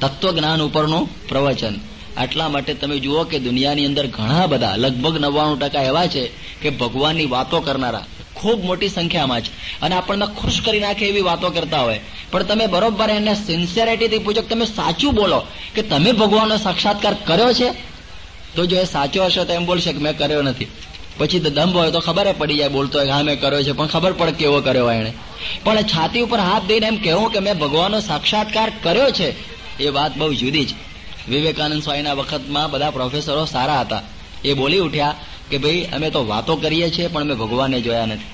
તત્વજ્ઞાન ઉપરનું પ્રવચન. આટલા માટે તમે જુઓ કે દુનિયાની અંદર ઘણા બધા, લગભગ નવ્વાણું ટકા એવા છે કે ભગવાનની વાતો કરનારા ખૂબ મોટી સંખ્યામાં છે. અને આપણને ખુશ કરી નાખે એવી વાતો કરતા હોય. પણ તમે બરોબર એને સિન્સિયરિટીથી પૂછો તમે સાચું બોલો કે તમે ભગવાનનો સાક્ષાત્કાર કર્યો છે? તો જો એ સાચો હશે તો એમ બોલશે કે મેં કર્યો નથી. પછી તો દંભ હોય તો ખબર પડી જાય બોલતો હોય હા, મેં કર્યો છે, પણ ખબર પડે કેવો કર્યો એને. પણ છાતી ઉપર હાથ દઈને એમ કહેવું કે મેં ભગવાનનો સાક્ષાત્કાર કર્યો છે, એ વાત બહુ જુદી છે. વિવેકાનંદ સ્વામીના વખતમાં બધા પ્રોફેસરો સારા હતા. એ બોલી ઉઠ્યા કે ભાઈ, અમે તો વાતો કરીએ છીએ, પણ અમે ભગવાનને જોયા નથી.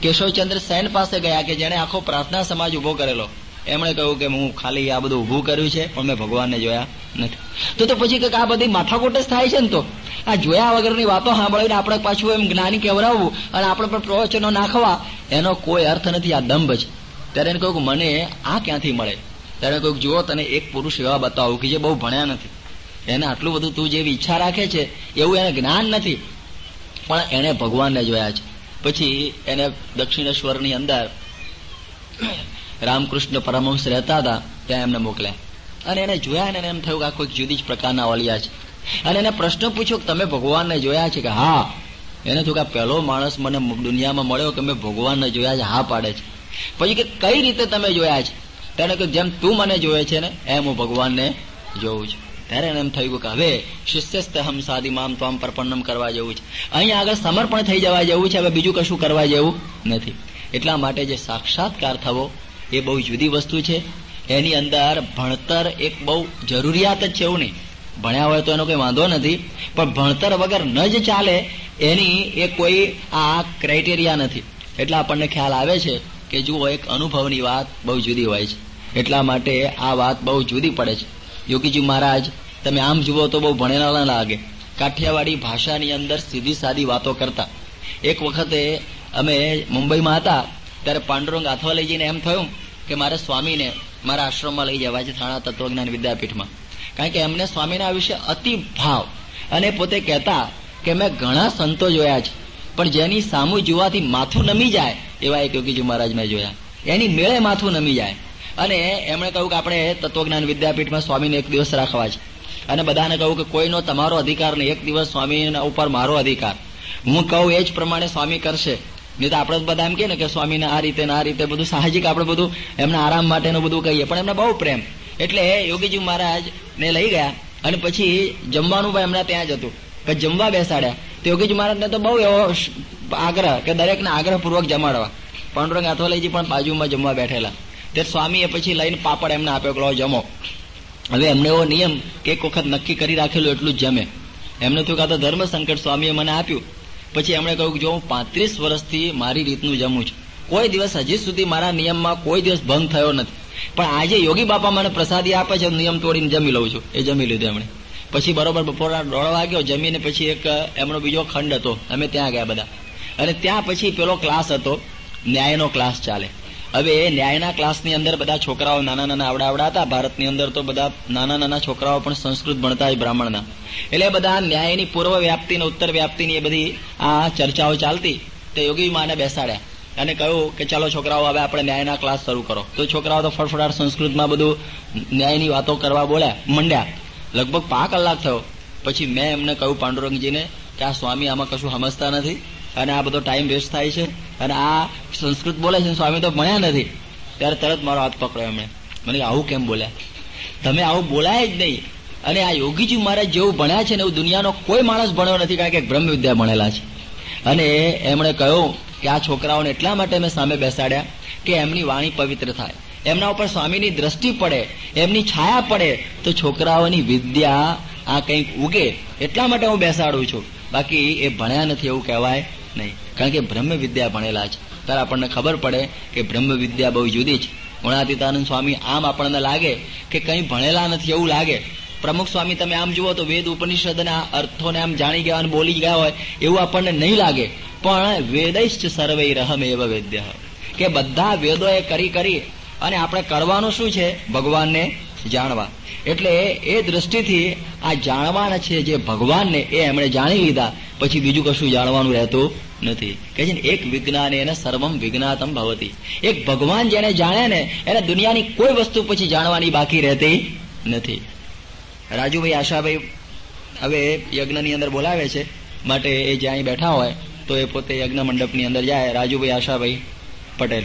કેશવચંદ્ર સેન પાસે ગયા કે જેણે આખો પ્રાર્થના સમાજ ઊભો કરેલો. એમણે કહ્યું કે હું ખાલી આ બધું ઊભું કર્યું છે, પણ મેં ભગવાનને જોયા નથી. તો તો પછી આ બધી માથાકોટ જ થાય છે ને તો? આ જોયા વગરની વાતો સાંભળીને આપણે પાછું એમ જ્ઞાની કહેવરાવવું અને આપણે પણ પ્રવચનો નાખવા, એનો કોઈ અર્થ નથી. આ દંભ છે. ત્યારે એને કહ્યું મને આ ક્યાંથી મળે? ત્યારે કહ્યું જુઓ, તને એક પુરુષ એવા બતાવું કે જે બહુ ભણ્યા નથી. એને આટલું બધું તું જેવી ઈચ્છા રાખે છે, એવું એને જ્ઞાન નથી. પણ એને ભગવાનને જોયા છે. પછી એને દક્ષિણેશ્વરની અંદર રામકૃષ્ણ પરમહંસ રહેતા હતા, ત્યાં એમને મોકલ્યા. અને એને જોયા અને એમ થયું કે આ કોઈક જુદી જ પ્રકારના ઓલિયા છે. અને એને પ્રશ્ન પૂછ્યો કે તમે ભગવાનને જોયા છે કે હા. એને થયું કે પહેલો માણસ મને દુનિયામાં મળ્યો કે મેં ભગવાનને જોયા છે, હા પાડે છે. પછી કે કઈ રીતે તમે જોયા છે? તેને કે જેમ તું મને જોયે છે ને, એમ હું ભગવાનને જોઉં છું. ત્યારે એને એમ થયું કે હવે શિષ્યસ્ત હમ સાદી મામ તો આમ પરપન્નમ કરવા જેવું છે. અહીં આગળ સમર્પણ થઈ જવા જેવું છે, હવે બીજું કશું કરવા જેવું નથી. એટલા માટે જે સાક્ષાત્કાર થવો, એ બહુ જુદી વસ્તુ છે. એની અંદર ભણતર એક બહુ જરૂરિયાત જ છે એવું નહીં. ભણ્યા હોય તો એનો કોઈ વાંધો નથી, પણ ભણતર વગર ન જ ચાલે, એની એ કોઈ આ ક્રાઇટેરિયા નથી. એટલે આપણને ખ્યાલ આવે છે કે જુઓ, એક અનુભવની વાત બહુ જુદી હોય છે. એટલા માટે આ વાત બહુ જુદી પડે છે. યોગીજી મહારાજ, તમે આમ જુઓ તો બહુ ભણેલા લાગે. કાઠિયાવાડી ભાષાની અંદર સીધી સાદી વાતો કરતા. એક વખતે અમે મુંબઈમાં હતા, ત્યારે પાંડુરંગ આથવા લઈ જઈને એમ થયું કે મારે સ્વામીને મારા આશ્રમમાં લઈ જવા છે, થાણા તત્વજ્ઞાન વિદ્યાપીઠમાં. કારણ કે એમને સ્વામીના વિશે અતિ ભાવ. અને પોતે કહેતા કે મેં ઘણા સંતો જોયા છે, પણ જેની સામુ જોવાથી માથું નમી જાય, એવા એક યોગીજી મહારાજ મેં જોયા. એની મેળે માથું નમી જાય. અને એમણે કહ્યું કે આપણે તત્વજ્ઞાન વિદ્યાપીઠમાં સ્વામીને એક દિવસ રાખવા છે. અને બધાને કહ્યું કે કોઈનો તમારો અધિકાર નહીં, એક દિવસ સ્વામીના ઉપર મારો અધિકાર. હું કહું એ જ પ્રમાણે સ્વામી કરશે. નહીં તો આપણે બધા એમ કે ને કે સ્વામીને આ રીતે આ રીતે બધું સાહજિક આપણે બધું એમના આરામ માટેનું બધું કહીએ. પણ એમને બહુ પ્રેમ. એટલે યોગીજી મહારાજ ને લઈ ગયા અને પછી જમવાનું પણ એમના ત્યાં જ હતું. કે જમવા બેસાડ્યા. તો યોગીજી મહારાજને તો બહુ એવો આગ્રહ કે દરેકને આગ્રહપૂર્વક જમાડવા. પાંડુરંગ આથવાલયજી પણ બાજુમાં જમવા બેઠેલા. તે સ્વામીએ પછી લઈને પાપડ એમને આપ્યો કે જમો. હવે એમને એવો નિયમ કે એક વખત નક્કી કરી રાખેલું એટલું જ જમે. એમને થયું કે તો ધર્મ સંકટ સ્વામીએ મને આપ્યું. પછી એમણે કહ્યું કે જો હું પાંત્રીસ વર્ષથી મારી રીતનું જમું છું. કોઈ દિવસ હજી સુધી મારા નિયમમાં કોઈ દિવસ ભંગ થયો નથી. પણ આજે યોગી બાપા મને પ્રસાદી આપે છે નિયમ તોડીને જમી લઉં છું. એ જમી લીધું એમણે. પછી બરોબર બપોરના દોઢ વાગ્યો, જમીને પછી એક, એમનો બીજો ખંડ હતો. અમે ત્યાં ગયા બધા. અને ત્યાં પછી પેલો ક્લાસ હતો, ન્યાયનો ક્લાસ ચાલે. હવે એ ન્યાયના ક્લાસની અંદર બધા છોકરાઓ નાના નાના આવડા આવડા હતા. ભારતની અંદર તો બધા નાના નાના છોકરાઓ પણ સંસ્કૃત ભણતા હોય બ્રાહ્મણના. એટલે બધા ન્યાયની પૂર્વ વ્યાપ્તિ ને ઉત્તર વ્યાપ્તિની એ બધી આ ચર્ચાઓ ચાલતી. તે યોગી માને બેસાડ્યા. અને કહ્યું કે ચાલો છોકરાઓ, હવે આપણે ન્યાયના ક્લાસ શરૂ કરો. તો છોકરાઓ તો ફળફડાટ સંસ્કૃતમાં બધું ન્યાયની વાતો કરવા બોલ્યા, મંડ્યા. લગભગ પાંચ કલાક થયો. પછી મેં એમને કહ્યું પાંડુરંગજીને કે આ સ્વામી આમાં કશું સમજતા નથી અને આ બધો ટાઈમ વેસ્ટ થાય છે અને આ સંસ્કૃત બોલે છે સ્વામી તો ભણ્યા નથી. ત્યારે તરત મારો હાથ પકડ્યો એમણે. મને આવું કેમ બોલ્યા? તમે આવું બોલાય જ નહીં. અને આ યોગીજી મહારાજ જેવું ભણ્યા છે ને એવું દુનિયાનો કોઈ માણસ ભણ્યો નથી કારણ કે બ્રહ્મ વિદ્યા ભણેલા છે. અને એમણે કહ્યું કે આ છોકરાઓને એટલા માટે મેં સામે બેસાડ્યા કે એમની વાણી પવિત્ર થાય. એમના ઉપર સ્વામીની દ્રષ્ટિ પડે, એમની છાયા પડે, તો છોકરાઓની વિદ્યા આ કંઈક ઉગે. એટલા માટે હું બેસાડું છું. બાકી એ ભણ્યા નથી એવું કહેવાય નહીં. કારણ કે બ્રહ્મ વિદ્યા ભણેલા છે. ત્યારે આપણને ખબર પડે કે બ્રહ્મ વિદ્યા બહુ જુદી છે. ગુણાતીતાનંદ સ્વામી આમ આપણને લાગે કે કંઈ ભણેલા નથી એવું લાગે. પ્રમુખ સ્વામી, તમે આમ જુઓ તો વેદ ઉપનિષદના અર્થોને આમ જાણી ગયા અને બોલી ગયા હોય એવું આપણને નહીં લાગે. પણ વેદૈશ્ચ સર્વે રહમ એવ વેદ્ય. કે બધા વેદોએ કરી કરી અને આપણે કરવાનું શું છે? ભગવાનને જાણવા. એટલે એ દ્રષ્ટિથી આ જાણવાના છે જે ભગવાનને એ એમણે જાણી લીધા. પછી બીજું કશું જાણવાનું રહેતું નથી. કે છે ને, એક વિજ્ઞાન એને સર્વમ વિજ્ઞાતમ ભવતી. એક ભગવાન જેને જાણે ને, એને દુનિયાની કોઈ વસ્તુ પછી જાણવાની બાકી રહેતી નથી. રાજુભાઈ આશાભાઈ હવે યજ્ઞની અંદર બોલાવે છે, માટે એ જ્યાં બેઠા હોય, તો એ પોતે યજ્ઞ મંડપની અંદર જાય, રાજુભાઈ આશાભાઈ પટેલ.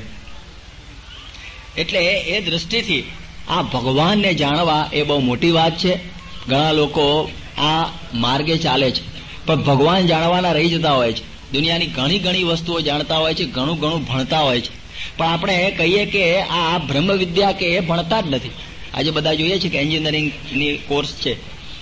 એટલે એ દ્રષ્ટિથી આ ભગવાનને જાણવા એ બહુ મોટી વાત છે. ઘણા લોકો આ માર્ગે ચાલે છે. પણ ભગવાન જાણવાના રહી જતા હોય છે. દુનિયાની ઘણી ઘણી વસ્તુઓ જાણતા હોય છે, ઘણું ઘણું ભણતા હોય છે. પણ આપણે કહીએ કે આ બ્રહ્મ વિદ્યા કે એ ભણતા જ નથી. આજે બધા જોઈએ છે કે એન્જિનિયરિંગની કોર્સ છે.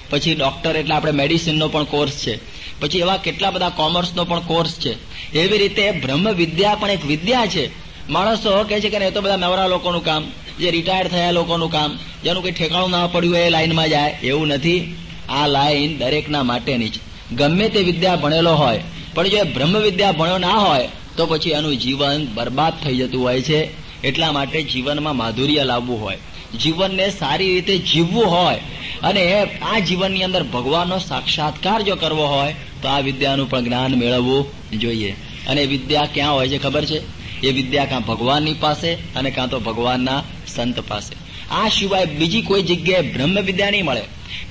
પછી ડોક્ટર એટલે આપણે મેડિસિનનો પણ કોર્સ છે. પછી એવા કેટલા બધા કોમર્સનો પણ કોર્સ છે. એવી રીતે બ્રહ્મ વિદ્યા પણ એક વિદ્યા છે. માણસો કહે છે કે એ તો બધા નવરા લોકોનું કામ. જે રિટાયર થયા લોકોનું કામ. જેનું કંઈ ઠેકાણું ના પડ્યું એ લાઈનમાં જાય. એવું નથી. આ લાઈન દરેકના માટેની છે. ગમે તે વિદ્યા ભણેલો હોય, પણ જો બ્રહ્મ વિદ્યા ભણ્યો ના હોય, તો પછી એનું જીવન બરબાદ થઈ જતું હોય છે. એટલા માટે જીવનમાં માધુર્ય લાવવું હોય. જીવનને સારી રીતે જીવવું હોય અને આ જીવનની અંદર ભગવાનનો સાક્ષાત્કાર જો કરવો હોય, તો આ વિદ્યાનું પણ જ્ઞાન મેળવવું જોઈએ. અને વિદ્યા ક્યાં હોય છે ખબર છે? એ વિદ્યા કાં ભગવાનની પાસે અને કાં તો ભગવાનના સંત પાસે. આ સિવાય બીજી કોઈ જગ્યાએ બ્રહ્મ વિદ્યા નહીં મળે.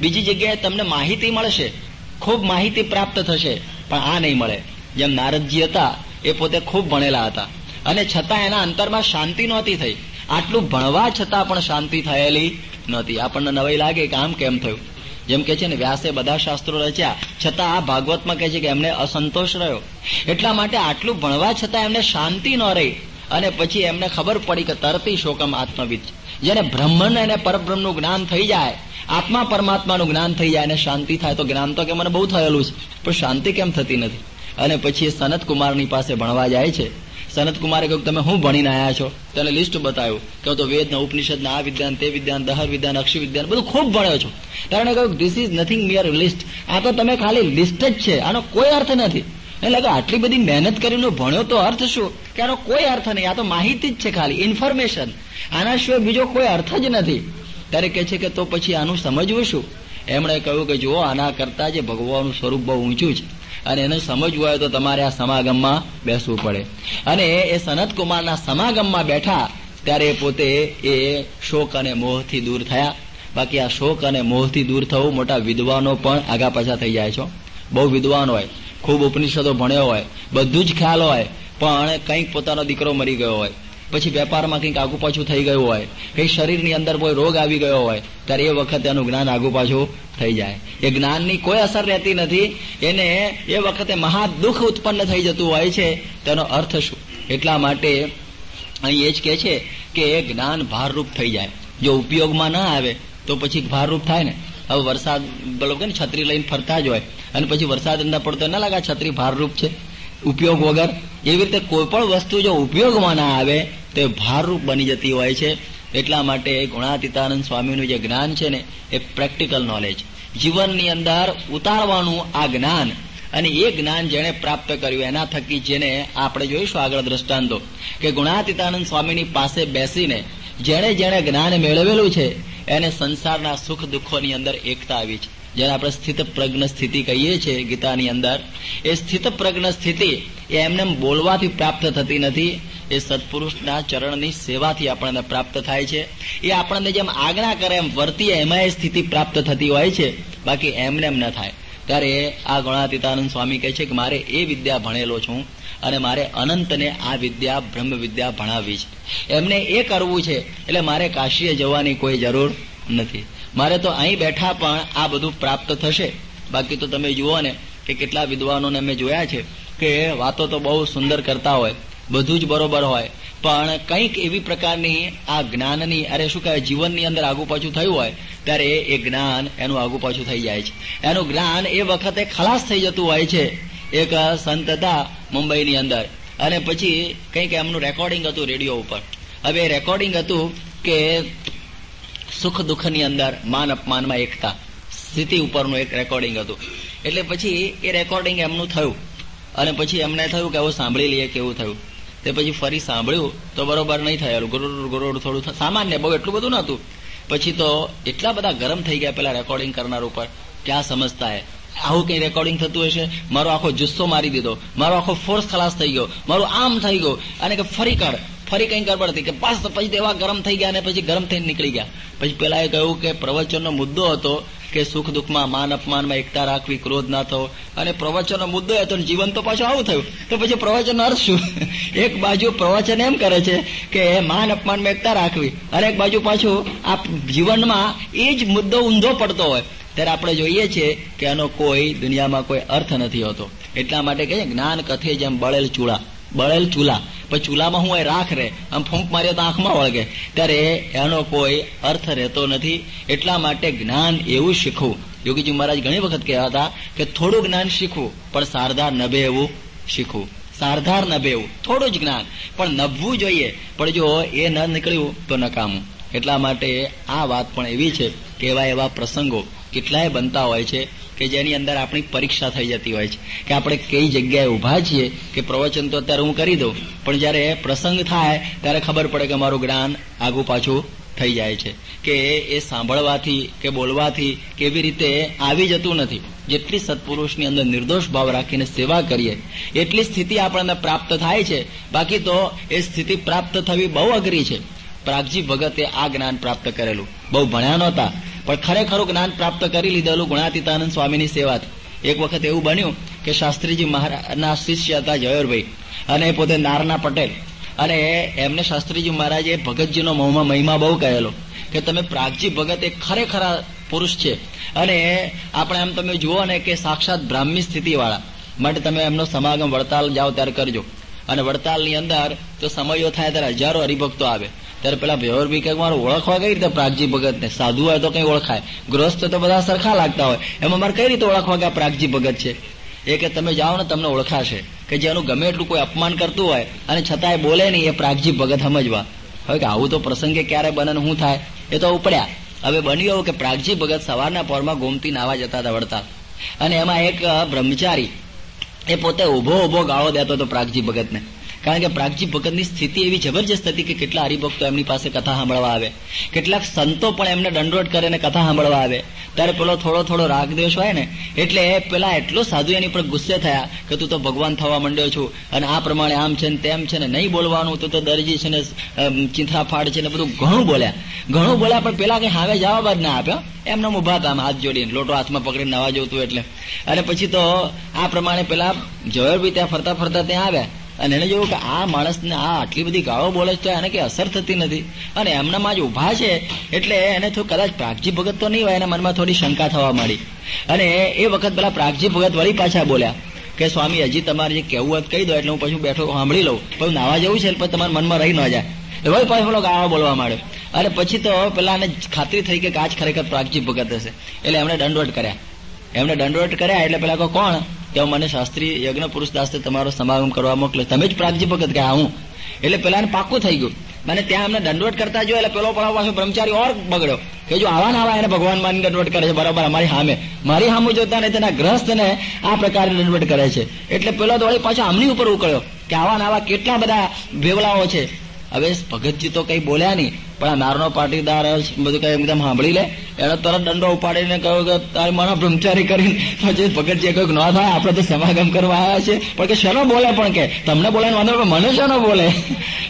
બીજી જગ્યાએ તમને માહિતી મળશે. ખૂબ માહિતી પ્રાપ્ત થશે, પણ આ નહીં મળે. જેમ નારદજી હતા, એ પોતે ખૂબ ભણેલા હતા. અને છતાં એના અંતરમાં શાંતિ નહોતી થઈ. આટલું ભણવા છતાં પણ શાંતિ થયેલી નહોતી. આપણને નવાઈ લાગે કે આમ કેમ થયું? જેમ કે છે ને, વ્યાસે બધા શાસ્ત્રો રચ્યા, છતાં આ ભાગવતમાં કહે છે કે એમને અસંતોષ રહ્યો. એટલા માટે આટલું ભણવા છતાં એમને શાંતિ ન રહી. અને પછી એમને ખબર પડી કે તરતી શોકમ આત્મવિદ. જેને બ્રહ્મણ અને પરબ્રહ્મનું જ્ઞાન થઈ જાય, આત્મા પરમાત્માનું જ્ઞાન થઈ જાય અને શાંતિ થાય, તો જ્ઞાન તો કે મને બહુ થયેલું છે. પણ શાંતિ કેમ થતી નથી? અને પછી એ સનત કુમારની પાસે ભણવા જાય છે. સનત કુમારે કહ્યું, તમે હું ભણીને આવ્યા છો? તેને લિસ્ટ બતાવ્યું કે તો વેદના, ઉપનિષદના, આ વિદ્યાન, તે વિદ્યાન, દહર વિદ્યાન અક્ષી વિદ્યાન, બધું ખૂબ ભણ્યો છો. ત્યારે કહ્યું this is nothing mere list આ તો તમે ખાલી લિસ્ટ જ છે. આનો કોઈ અર્થ નથી. એટલે કે આટલી બધી મહેનત કરીને ભણ્યો તો અર્થ શું? કે આનો કોઈ અર્થ નહીં. આ તો માહિતી જ છે ખાલી ઇન્ફોર્મેશન આના સિવાય બીજો કોઈ અર્થ જ નથી. ત્યારે કહે છે કે, તો પછી આનું સમજવું શું? એમણે કહ્યું કે, જુઓ, આના કરતા જે ભગવાનનું સ્વરૂપ બહુ ઊંચું છે. અને એને સમજવું હોય તો તમારે આ સમાગમમાં બેસવું પડે. અને એ સનતકુમારના સમાગમમાં બેઠા ત્યારે પોતે એ શોક અને મોહથી દૂર થયા. બાકી આ શોક અને મોહથી દૂર થવું મોટા વિદ્વાનો પણ આગા પાછા થઈ જાય છો. બહુ વિદ્વાન હોય, ખૂબ ઉપનિષદો ભણ્યો હોય, બધું જ ખ્યાલ હોય, પણ કંઈક પોતાનો દીકરો મરી ગયો હોય. પછી વેપારમાં કંઈક આગુ પાછું થઈ ગયું હોય કંઈ શરીરની અંદર કોઈ રોગ આવી ગયો હોય, ત્યારે એ વખતે એનું જ્ઞાન આગુ પાછું થઈ જાય. એ જ્ઞાનની કોઈ અસર રહેતી નથી. એને એ વખતે મહા દુઃખ ઉત્પન્ન થઈ જતું હોય છે. તેનો અર્થ શું? એટલા માટે અહીં એ જ કહે છે કે એ જ્ઞાન ભારરૂપ થઈ જાય. જો ઉપયોગમાં ના આવે, તો પછી ભારરૂપ થાય ને. હવે વરસાદ, બોલો કે ને, છત્રી લઈને ફરતા જ હોય. અને પછી વરસાદ અંદર પડતો ના લાગે છત્રી ભારરૂપ છે. ઉપયોગ વગર એવી રીતે કોઈ પણ વસ્તુ જો ઉપયોગમાં ના આવે તો ભારરૂપ બની જતી હોય છે. એટલા માટે ગુણાતીતાનંદ સ્વામીનું જે જ્ઞાન છે ને, એ પ્રેક્ટિકલ નોલેજ જીવનની અંદર ઉતારવાનું આ જ્ઞાન અને એ જ્ઞાન જેણે પ્રાપ્ત કર્યું, એના થકી જેને આપણે જોઈશું આગળ દ્રષ્ટાંતો, કે ગુણાતીતાનંદ સ્વામીની પાસે બેસીને જેણે જેણે જ્ઞાન મેળવેલું છે, એને સંસારના સુખ દુઃખોની અંદર એકતા આવી છે. જેને આપણે સ્થિત પ્રજ્ઞ સ્થિતિ કહીએ છીએ ગીતાની અંદર, એ સ્થિત પ્રજ્ઞ સ્થિતિ એ એમને બોલવાથી પ્રાપ્ત થતી નથી. એ સત્પુરુષના ચરણની સેવાથી આપણને પ્રાપ્ત થાય છે. એ આપણને જેમ આજ્ઞા કરે એમ વર્તીએ એમાં એ સ્થિતિ પ્રાપ્ત થતી હોય છે. બાકી એમને એમ ન થાય. ત્યારે આ ગુણાતીતાનંદ સ્વામી કહે છે કે મારે એ વિદ્યા ભણેલો છું અને મારે અનંતને આ વિદ્યા, બ્રહ્મ વિદ્યા ભણાવવી છે. એમને એ કરવું છે, એટલે મારે કાશીએ જવાની કોઈ જરૂર નથી. મારે તો અહીં બેઠા પણ આ બધું પ્રાપ્ત થશે. બાકી તો તમે જુઓ ને કે કેટલા વિદ્વાનોને મેં જોયા છે કે વાતો તો બહુ સુંદર કરતા હોય, બધું જ બરોબર હોય. પણ કંઈક એવી પ્રકારની આ જ્ઞાનની, અરે શું કહેવાય, જીવનની અંદર આગુ પાછું થયું હોય, ત્યારે એ જ્ઞાન એનું આગુ પાછું થઈ જાય છે. એનું જ્ઞાન એ વખતે ખલાસ થઈ જતું હોય છે, એક સંત હતા મુંબઈની અંદર. અને પછી કંઈક એમનું રેકોર્ડિંગ હતું રેડિયો ઉપર. હવે રેકોર્ડિંગ હતું કે સુખ દુઃખની અંદર માન અપમાનમાં એકતા. સ્થિતિ ઉપરનું એક રેકોર્ડિંગ હતું. એટલે પછી એ રેકોર્ડિંગ એમનું થયું. અને પછી એમને થયું કે આવું સાંભળી લઈએ કેવું થયું. તે પછી ફરી સાંભળ્યું તો બરોબર નહીં થયેલું. ગુરુડ ગુરુડ થોડું સામાન્ય, બહુ એટલું બધું નહોતું. પછી તો એટલા બધા ગરમ થઈ ગયા પેલા રેકોર્ડિંગ કરનાર ઉપર. ક્યાં સમજતા હે આવું કઈ રેકોર્ડિંગ થતું હશે? મારો આખો જુસ્સો મારી દીધો. મારો આખો ફોર્સ ખલાસ થઈ ગયો. મારું આમ થઈ ગયું. અને કે ફરી કર. ફરી કઈ ગડબડ થઈ કે બસ પછી એવા ગરમ થઈ ગયા અને પછી ગરમ થઈને નીકળી ગયા. પછી પેલા એ કહ્યું કે પ્રવચનનો મુદ્દો હતો કે સુખ દુઃખમાં માન અપમાનમાં એકતા રાખવી, ક્રોધ ના થવો. અને પ્રવચનનો મુદ્દો હતો જીવન તો પાછું આવું થયું. તો પછી પ્રવચન અર્થ શું? *laughs* એક બાજુ પ્રવચન એમ કરે છે કે માન અપમાનમાં એકતા રાખવી. અને એક બાજુ પાછું આ જીવનમાં એ જ મુદ્દો ઊંધો પડતો હોય. ત્યારે આપણે જોઈએ છીએ કે આનો કોઈ દુનિયામાં કોઈ અર્થ નથી હોતો. એટલા માટે કહે જ્ઞાન કથે જેમ બળેલ ચૂલા બળેલ ચૂલા. પછી ચૂલામાં હું રાખ રે. આમ ફૂંક માર્યો તો આંખમાં વળગે. ત્યારે એનો કોઈ અર્થ રહેતો નથી. એટલા માટે જ્ઞાન એવું શીખવું. યોગીજી મહારાજ ઘણી વખત કહેવા હતા કે થોડું જ્ઞાન શીખવું, પણ સારધાર નભે એવું શીખવું. સારધાર નભે એવું. થોડું જ જ્ઞાન. પણ નભવું જોઈએ. પણ જો એ ન નીકળ્યું તો નકામું. એટલા માટે આ વાત પણ એવી છે કે એવા એવા પ્રસંગો કેટલાય બનતા હોય છે કે જેની અંદર આપણી પરીક્ષા થઈ જતી હોય છે. કે આપણે કઈ જગ્યાએ ઊભા છીએ કે પ્રવચન તો અત્યારે હું કરી દઉં, પણ જ્યારે પ્રસંગ થાય ત્યારે ખબર પડે કે મારું જ્ઞાન આગુ પાછું થઈ જાય છે. કે એ સાંભળવાથી, કે બોલવાથી કેવી રીતે આવી જતું નથી. જેટલી સત્પુરુષની અંદર નિર્દોષ ભાવ રાખીને સેવા કરીએ, એટલી સ્થિતિ આપણને પ્રાપ્ત થાય છે. બાકી તો એ સ્થિતિ પ્રાપ્ત થવી બહુ અઘરી છે. પ્રાગજી ભગતે આ જ્ઞાન પ્રાપ્ત કરેલું. બહુ ભણ્યા નહોતા, પણ ખરેખરું જ્ઞાન પ્રાપ્ત કરી લીધેલું ગુણાતીતાનંદ સ્વામીની સેવા એક વખત એવું બન્યું કે શાસ્ત્રીજી મહારાજના શિષ્ય હતા જયોરભાઈ, અને એ પોતે નારના પટેલ. અને એમને શાસ્ત્રીજી મહારાજે ભગતજીનો મોહમાં મહિમા બહુ કહેલો, કે તમે પ્રાગજી ભગત એ ખરેખરા પુરુષ છે. અને આપણે આમ તમે જુઓ ને કે સાક્ષાત બ્રાહ્મી સ્થિતિવાળા. માટે તમે એમનો સમાગમ વડતાલ જાઓ ત્યારે કરજો. અને વડતાલની અંદર તો સમયો થાય ત્યારે હજારો હરિભક્તો આવે. ત્યારે પેલા ભેવરભી કે મારે ઓળખવા કઈ રીતે પ્રાગજી ભગત ને સાધુ હોય તો કઈ ઓળખાય. ગ્રસ્ત તો બધા સરખા લાગતા હોય. એમાં મારે કઈ રીતે ઓળખવા કે આ પ્રાગજી ભગત છે? એ કે તમે જાઓ ને તમને ઓળખાશે. કે જેનું ગમે એટલું કોઈ અપમાન કરતું હોય અને છતાંય બોલે નહીં, એ પ્રાગજી ભગત સમજવા. હવે કે આવું તો પ્રસંગે ક્યારે બને શું થાય? એ તો ઉપડ્યા. હવે બન્યું એવું કે પ્રાગજી ભગત સવારના પોરમાં ગોમતી નાવા જતા હતા વળતા. અને એમાં એક બ્રહ્મચારી એ પોતે ઊભો ઊભો ગાળો દેતો હતો પ્રાગજી ભગતને. કારણ કે પ્રાગજી ભગતની સ્થિતિ એવી જબરજસ્ત હતી કે કેટલા હરિભક્તો એમની પાસે કથા સાંભળવા આવે. કેટલાક સંતો પણ એમને દંડવટ કરે ને કથા સાંભળવા આવે. ત્યારે પેલો થોડો થોડો રાગદ્વેષ હોય ને, એટલે પેલા એટલો સાધુ એની પર ગુસ્સે થયા કે તું તો ભગવાન થવા માંડ્યો છું. અને આ પ્રમાણે આમ છે ને તેમ છે ને નહીં બોલવાનું. તું તો દરજી છે ને ચિંથરા ફાડ છે ને બધું ઘણું બોલ્યા. ઘણું બોલ્યા પણ પેલા કઈ હાવે જવાબ જ ના આપ્યો. એમને ઊભા હતા હાથ જોડીને, લોટો હાથમાં પકડીને નવા જોતું એટલે. અને પછી તો આ પ્રમાણે પેલા બી ત્યાં ફરતા ફરતા ત્યાં આવ્યા. અને એને જોયું કે આ માણસને આ આટલી બધી ગાળો બોલે છે તો એને કઈ અસર થતી નથી. અને એમનામાં જ ઊભા છે એટલે એને થોડું કદાચ પ્રાગજી ભગત તો નહીં હોય, એના મનમાં થોડી શંકા થવા માંડી. અને એ વખત પેલા પ્રાગજી ભગત વળી પાછા બોલ્યા કે, સ્વામી, હજી તમારે જે કહેવું હોય કહી દો, એટલે હું પછી બેઠો સાંભળી લઉં. પછી નાવા જેવું છે પણ તમારા મનમાં રહી ન જાય. વળી પાછો પેલો ગાળો બોલવા માંડ્યો. અને પછી તો પેલા ખાતરી થઈ કે આજ ખરેખર પ્રાગજી ભગત હશે. એટલે એમણે દંડવટ કર્યા. એમણે દંડવટ કર્યા એટલે પેલા કોણ? કે મને શાસ્ત્રી યજ્ઞ પુરુષ દાસે તમારો સમાગમ કરવા મોકલે. તમે જ પ્રાગજી ભગત ગયા હું. એટલે પેલા પાકું થઈ ગયું. મને ત્યાં અમને દંડવટ કરતા જોયો, એટલે પેલો પણ પાછો બ્રહ્મચારી ઓર બગડ્યો. કે જો આવા આવા એને ભગવાન માની દંડવટ કરે છે, બરાબર, અમારી સામે. મારી સામે જોતા ને તેના ગ્રસ્તને આ પ્રકારે દંડવટ કરે છે. એટલે પેલો તો વળી પાછો આમની ઉપર ઉકળ્યો. કે આવા આવા કેટલા બધા ભેવલાઓ છે. હવે ભગતજી તો કઈ બોલ્યા નહીં, પણ નારનો પાટીદાર બધું કઈ એકદમ સાંભળી લે. એને તરત દંડો ઉપાડીને કહ્યું કે તારે મને બ્રહ્મચારી કરીને, પછી ભગતજીએ કહ્યું ન થાય આપણે તો સમાગમ કરવા આવ્યા છે પણ કે શેનો બોલે પણ કે, તમને બોલે વાંધો પણ મને શેનો બોલે?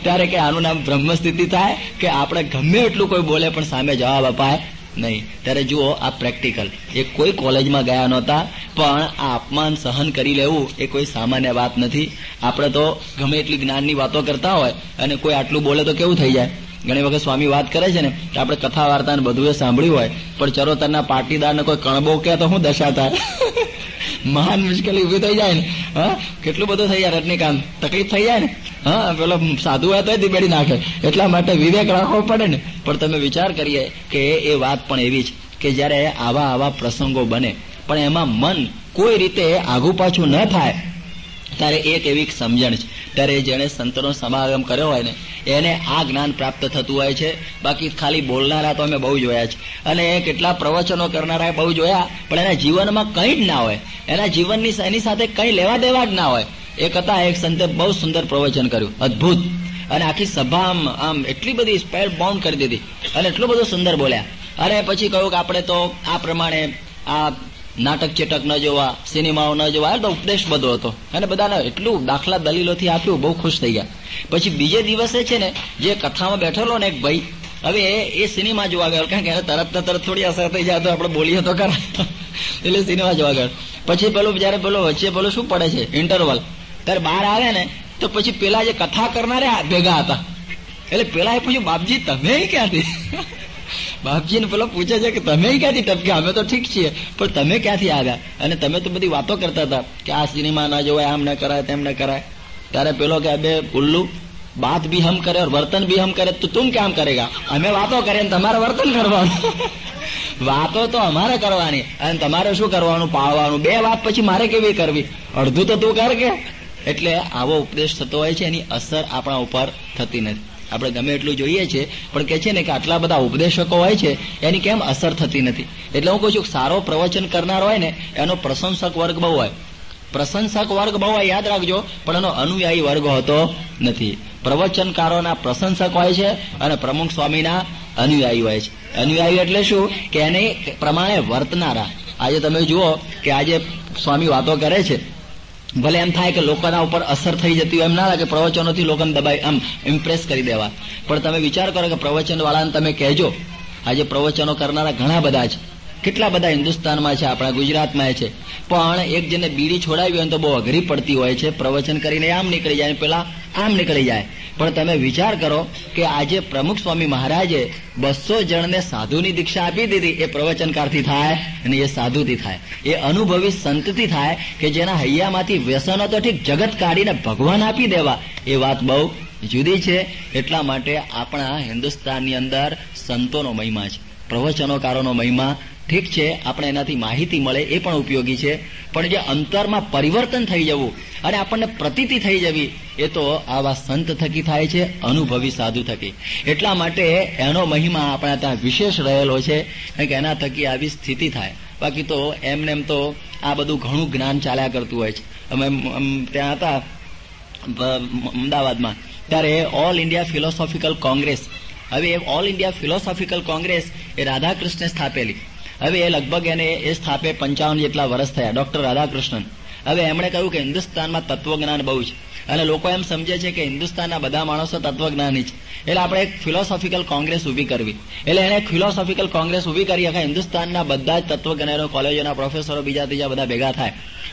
ત્યારે કે આનું નામ બ્રહ્મ સ્થિતિ થાય, કે આપણે ગમે એટલું કોઈ બોલે પણ સામે જવાબ અપાય. નહીં. ત્યારે જુઓ, આ પ્રેક્ટિકલ એ કોઈ કોલેજમાં ગયા નહોતા, પણ આ અપમાન સહન કરી લેવું એ કોઈ સામાન્ય વાત નથી. આપણે તો ગમે એટલી જ્ઞાનની વાતો કરતા હોય અને કોઈ આટલું બોલે તો કેવું થઈ જાય? ઘણી વખત સ્વામી વાત કરે છે ને, કે આપણે કથા વાર્તા ને બધું સાંભળ્યું હોય, પણ ચરોતરના પાટીદારને કોઈ કણબો કે તો હું દશા થાય *laughs* મહાન મુશ્કેલી ઊભી થઈ જાય ને. હા? કેટલું બધું થઈ જાય રજનીકાંત? તકલીફ થઈ જાય ને? હા, પેલો સાધુ હોય તો બેડી નાખે. એટલા માટે વિવેક રાખવો પડે ને. પણ તમે વિચાર કરીએ કે એ વાત પણ એવી છે કે જ્યારે આવા આવા પ્રસંગો બને, પણ એમાં મન કોઈ રીતે આગુ પાછું ન થાય, ત્યારે એક એવી સમજણ છે. ત્યારે જેણે સંતનો સમાગમ કર્યો હોય ને, એને આ જ્ઞાન પ્રાપ્ત થતું હોય છે. બાકી ખાલી બોલનારા તો અમે બહુ જોયા છે. અને કેટલા પ્રવચનો કરનારા બહુ જોયા, પણ એના જીવનમાં કંઈ જ ના હોય. એના જીવનની એની સાથે કંઈ લેવા દેવા જ ના હોય. એક હતા એક સંતે બહુ સુંદર પ્રવચન કર્યું. અદભુત. અને આખી સભા આમ એટલી બધી સ્પેર બાઉન્ડ કરી દીધી. અને એટલું બધું સુંદર બોલ્યા. અને પછી કહ્યું કે આપણે તો આ પ્રમાણે આ નાટક ચેટક ન જોવા, સિનેમાઓ ન જોવા તો ઉપદેશ બધો હતો. અને બધાને એટલું દાખલા દલીલોથી આપ્યું, બહુ ખુશ થઈ ગયા. પછી બીજે દિવસે છે ને, જે કથામાં બેઠેલો ને એક ભાઈ, હવે એ સિનેમા જોવા ગયો. કારણ કે એને તરત ને તરત થોડી અસર થઈ જાય, તો આપણે બોલીએ તો ખરા. એટલે સિનેમા જોવા ગયો. પછી પેલું, જયારે પેલો વચ્ચે પેલું શું પડે છે? ઇન્ટરવલ ત્યારે બહાર આવે ને, તો પછી પેલા જે કથા કરનારે ભેગા હતા. એટલે પેલા એ પૂછ્યું, બાપજી, તમે ક્યાંથી? બાપજીને પેલો પૂછે છે કે, તમે ક્યાંથી? ટપક્યા અમે તો ઠીક છીએ, પણ તમે ક્યાંથી આવ્યા? અને તમે તો બધી વાતો કરતા હતા કે, આ સિનેમા ના જોવાય, આમ ન કરાય, તેમ ન કરાય. ત્યારે પેલો કે અબે ઉલ્લુ બાત ભી હમ કરે વર્તન ભી હમ કરે, તો તું કેમ કરેગા? અમે વાતો કરીએ તમારે વર્તન કરવાનું. વાતો તો અમારે કરવાની, અને તમારે શું કરવાનું? પાળવાનું. બે વાત પછી મારે કેવી કરવી? અડધું તો તું કર કે. એટલે આવો ઉપદેશ થતો હોય છે, એની અસર આપણા ઉપર થતી નથી. આપણે ગમે એટલું જોઈએ છીએ પણ કે છે ને કે આટલા બધા ઉપદેશકો હોય છે, એની કેમ અસર થતી નથી? એટલે હું કહું છું સારો પ્રવચન કરનાર હોય ને, એનો પ્રશંસક વર્ગ બહુ હોય. પ્રશંસક વર્ગ બહુ હોય, યાદ રાખજો, પણ એનો અનુયાયી વર્ગ હોતો નથી. પ્રવચનકારોના પ્રશંસક હોય છે અને પ્રમુખ સ્વામીના અનુયાયી હોય છે. અનુયાયી એટલે શું? કે એને પ્રમાણે વર્તનારા. આજે તમે જુઓ કે આજે સ્વામી વાતો કરે છે ભલે એમ થાય કે લોકોના ઉપર અસર થઈ જતી હોય, એમ ના લાગે પ્રવચનોથી લોકોને દબાઈ આમ ઇમ્પ્રેસ કરી દેવા. પણ તમે વિચાર કરો કે પ્રવચન વાળાને તમે કહેજો, આજે પ્રવચનો કરનારા ઘણા બધા છે કેટલા બધા હિન્દુસ્તાનમાં છે, આપણા ગુજરાતમાં છે. પણ એક જેને બીડી છોડાવી હોય તો બહુ અઘરી પડતી હોય છે. પ્રવચન કરીને આમ નીકળી જાય પેલા આમ નીકળી જાય. પણ તમે વિચાર કરો કે આજે પ્રમુખ સ્વામી મહારાજે બસો જણને સાધુની દીક્ષા આપી દીધી. એ પ્રવચનકારથી થાય અને એ સાધુથી થાય. એ અનુભવી સંતથી થાય કે જેના હૈયામાંથી વ્યસનો તો ઠીક જગત કાઢીને ભગવાન આપી દેવા. એ વાત બહુ જુદી છે. એટલા માટે આપણા હિન્દુસ્તાનની અંદર સંતોનો મહિમા છે. પ્રવચનોકારોનો મહિમા ઠીક છે, આપણે એનાથી માહિતી મળે એ પણ ઉપયોગી છે, પણ જે અંતરમાં પરિવર્તન થઈ જવું અને આપણને પ્રતીતિ થઈ જવી, એ તો આવા સંત થકી થાય છે, અનુભવી સાધુ થકી. એટલા માટે એનો મહિમા આપણા ત્યાં વિશેષ રહેલો છે, કારણ કે એના થકી આવી સ્થિતિ થાય. બાકી તો એમને એમ તો આ બધું ઘણું જ્ઞાન ચાલ્યા કરતું હોય છે. અમે ત્યાં હતા અમદાવાદમાં. ત્યારે ઓલ ઇન્ડિયા ફિલોસોફિકલ કોંગ્રેસ હવે ઓલ ઇન્ડિયા ફિલોસોફિકલ કોંગ્રેસ એ રાધાકૃષ્ણે સ્થાપેલી. હવે એ લગભગ એને એ સ્થાપે પંચાવન જેટલા વર્ષ થયા. ડોક્ટર રાધાકૃષ્ણન. હવે એમણે કહ્યું કે હિન્દુસ્તાનમાં તત્વજ્ઞાન બહુ છે. અને લોકો એમ સમજે છે કે હિન્દુસ્તાનના બધા માણસો તત્વજ્ઞાની છે. એટલે આપણે એક ફિલોસોફિકલ કોંગ્રેસ ઊભી કરવી. એટલે એણે ફિલોસોફિકલ કોંગ્રેસ ઊભી કરી આખા હિન્દુસ્તાનના બધા જ તત્વજ્ઞાનો, કોલેજોના પ્રોફેસરો બીજા ત્રીજા બધા ભેગા થાય.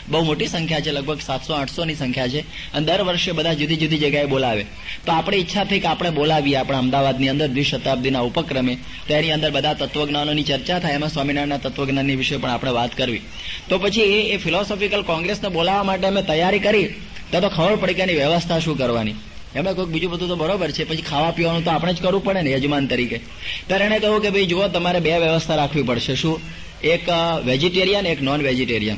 બહુ મોટી સંખ્યા છે, લગભગ સાતસો આઠસો ની સંખ્યા છે. અને દર વર્ષે બધા જુદી જુદી જગ્યાએ બોલાવે. તો આપણી ઈચ્છા થઈ કે આપણે બોલાવીએ આપણા અમદાવાદની અંદર દ્વિશતાબ્દીના ઉપક્રમે. તો એની અંદર બધા તત્વજ્ઞાનોની ચર્ચા થાય. એમાં સ્વામિનારાયણના તત્વજ્ઞાનની વિશે પણ આપણે વાત કરવી. તો પછી એ ફિલોસોફિકલ કોંગ્રેસને બોલાવવા માટે અમે તૈયારી કરી, તો તો ખબર પડી કે એની વ્યવસ્થા શું કરવાની. એમાં કોઈક બીજું બધું તો બરોબર છે, પછી ખાવા પીવાનું તો આપણે જ કરવું પડે ને યજમાન તરીકે. ત્યારે એને કહ્યું કે ભાઈ જુઓ, તમારે બે વ્યવસ્થા રાખવી પડશે. શું? એક વેજીટેરિયન એક નોન વેજીટેરિયન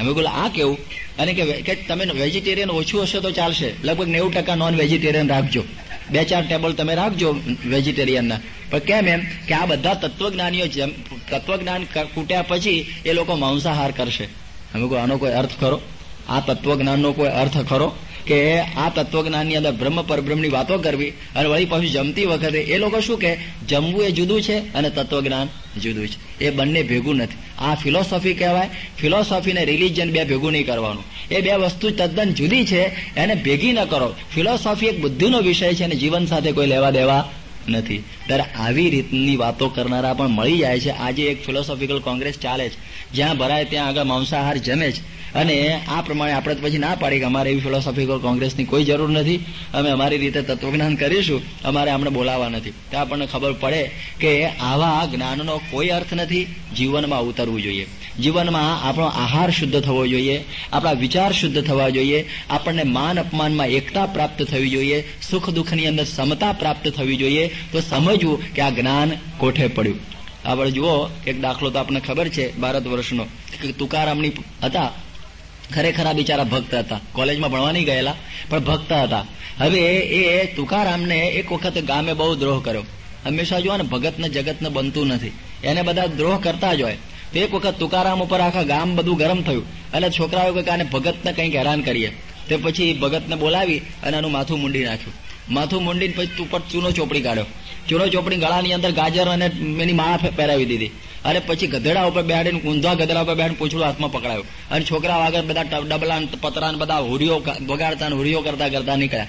અમે બોલો, આ કેવું? અને કે તમે વેજીટેરિયન ઓછું હશે તો ચાલશે. લગભગ નેવું ટકા નોન વેજીટેરિયન રાખજો. બે ચાર ટેબલ તમે રાખજો વેજીટેરિયનના પણ કેમ એમ? કે આ બધા તત્વજ્ઞાનીઓ તત્વજ્ઞાન કૂટ્યા પછી એ લોકો માંસાહાર કરશે. અમે કહો આનો કોઈ અર્થ ખરો? આ તત્વજ્ઞાનનો કોઈ અર્થ ખરો? કે આ તત્વજ્ઞાનની અંદર બ્રહ્મ પરબ્રહ્મની વાતો કરવી અને વળી પાછું જમતી વખતે એ લોકો શું કે જમવું એ જુદું છે અને તત્વજ્ઞાન જુદું છે. એ બંને ભેગું નથી. આ ફિલોસોફી કહેવાય. ફિલોસોફી ને રિલિજન બે ભેગું નહીં કરવાનું. એ બે વસ્તુ તદ્દન જુદી છે. એને ભેગી ન કરો. ફિલોસોફી એક બુદ્ધિનો વિષય છે અને જીવન સાથે કોઈ લેવા દેવા નથી. ત્યારે આવી રીતની વાતો કરનારા પણ મળી જાય છે. આજે એક ફિલોસોફિકલ કોંગ્રેસ ચાલે છે. જ્યાં ભરાય ત્યાં આગળ માંસાહાર જમે છે. અને આ પ્રમાણે આપણે પછી ના પાડી કે અમારે એવી ફિલોસોફિકલ કોંગ્રેસની કોઈ જરૂર નથી. અમે અમારી રીતે તત્વજ્ઞાન કરીશું. અમારે અમને બોલાવવા નથી. તો આપણને ખબર પડે કે આવા જ્ઞાનનો કોઈ અર્થ નથી જીવનમાં ઉતરવું જોઈએ. જીવનમાં આપણો આહાર શુદ્ધ થવો જોઈએ. આપણા વિચાર શુદ્ધ થવા જોઈએ. આપણને માન અપમાનમાં એકતા પ્રાપ્ત થવી જોઈએ. સુખ દુઃખની અંદર સમતા પ્રાપ્ત થવી જોઈએ. તો સમજવું કે આ જ્ઞાન કોઠે પડ્યું. આપણે જુઓ, એક દાખલો તો આપણને ખબર છે ભારત વર્ષનો. તુકારામની હતા. ખરેખર આ બિચારા ભક્ત હતા. કોલેજમાં ભણવા નહીં ગયેલા, પણ ભક્ત હતા. હવે એ તુકારામને એક વખત ગામે બહુ દ્રોહ કર્યો. હંમેશા જો ને, ભગતને જગતને બનતું નથી. એને બધા દ્રોહ કરતા જ હોય. તો એક વખત તુકારામ ઉપર આખા ગામ બધું ગરમ થયું. એટલે છોકરાઓ કે આને ભગતને કંઈક હેરાન કરીએ. તે પછી ભગતને બોલાવી અને એનું માથું મૂંડી નાખ્યું. માથું મૂંડીને પછી ઉપર ચૂનો ચોપડી કાઢ્યો. ચૂનો ચોપડી ગળાની અંદર ગાજર અને એની માળા પહેરાવી દીધી. અને પછી ગધેડા ઉપર બેહાડીને ઊંધા ગધેડા ઉપર બેહાડીને પૂછડું હાથમાં પકડાયું. અને છોકરા આગળ બધા ડબલા પતરા બધા હુરીઓ વગાડતા હુરીઓ કરતા કરતા નીકળ્યા.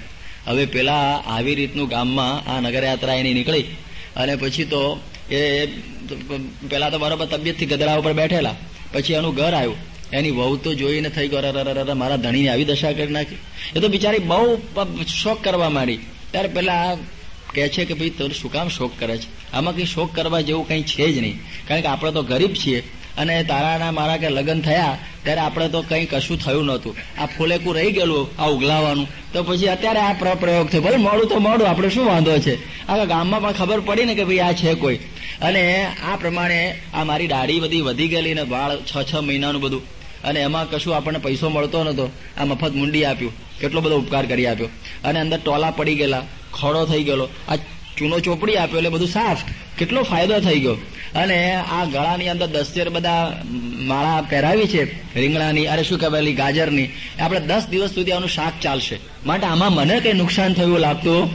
હવે પેલા આવી રીતનું ગામમાં આ નગરયાત્રા એની નીકળી. અને પછી તો એ પેલા તો બરોબર તબિયતથી ગધેડા ઉપર બેઠેલા. પછી એનું ઘર આવ્યું. એની વહુ તો જોઈને થઈ ગયો મારા ધણીને આવી દશા કરી નાખી. એ તો બિચારી બહુ શોખ કરવા માંડી. ત્યારે પેલા કહે છે કે ભાઈ તું શું કામ શોક કરે છે? આમાં કઈ શોક કરવા જેવું કંઈ છે જ નહીં. કારણ કે આપણે તો ગરીબ છીએ અને તારાના મારા કે લગ્ન થયા ત્યારે આપણે તો કંઈ કશું થયું નહોતું. આ ફૂલેકું રહી ગયેલું આ ઉગલાવાનું. તો પછી અત્યારે આ પ્રયોગ થયો. ભલે મોડું તો મોડું, આપણે શું વાંધો છે? આ ગામમાં પણ ખબર પડી ને કે ભાઈ આ છે કોઈ. અને આ પ્રમાણે આ મારી દાઢી બધી વધી ગયેલી ને વાળ છ છ મહિનાનું બધું. અને એમાં કશું આપણને પૈસો મળતો નતો આ મફત મુંડી આપ્યું. કેટલો બધો ઉપકાર કરી આપ્યો. અને અંદર ટોલા પડી ગયેલા. ખોડો થઈ ગયેલો. આ ચૂનો ચોપડી આપ્યો એટલે બધું સાફ. કેટલો ફાયદો થઈ ગયો. અને આ ગળાની અંદર દસ્તેર બધા માળા પહેરાવી છે, રીંગણાની, અરે શું કહેવાય ગાજરની. આપણે દસ દિવસ સુધી આનું શાક ચાલશે. માટે આમાં મને કઈ નુકસાન થયું લાગતું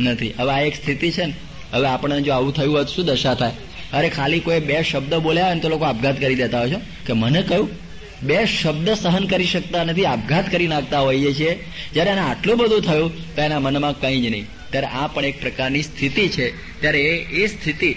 નથી. હવે આ એક સ્થિતિ છે ને. હવે આપણને જો આવું થયું હોત શું દશા થાય? અરે ખાલી કોઈ બે શબ્દ બોલ્યા હોય ને તો લોકો આપઘાત કરી દેતા હોય છે કે મને કહ્યું? બે શબ્દ સહન કરી શકતા નથી, આપઘાત કરી નાખતા હોઈએ છીએ. જ્યારે એને આટલું બધું થયું તો એના મનમાં કંઈ જ નહીં. ત્યારે આ પણ એક પ્રકારની સ્થિતિ છે. ત્યારે એ સ્થિતિ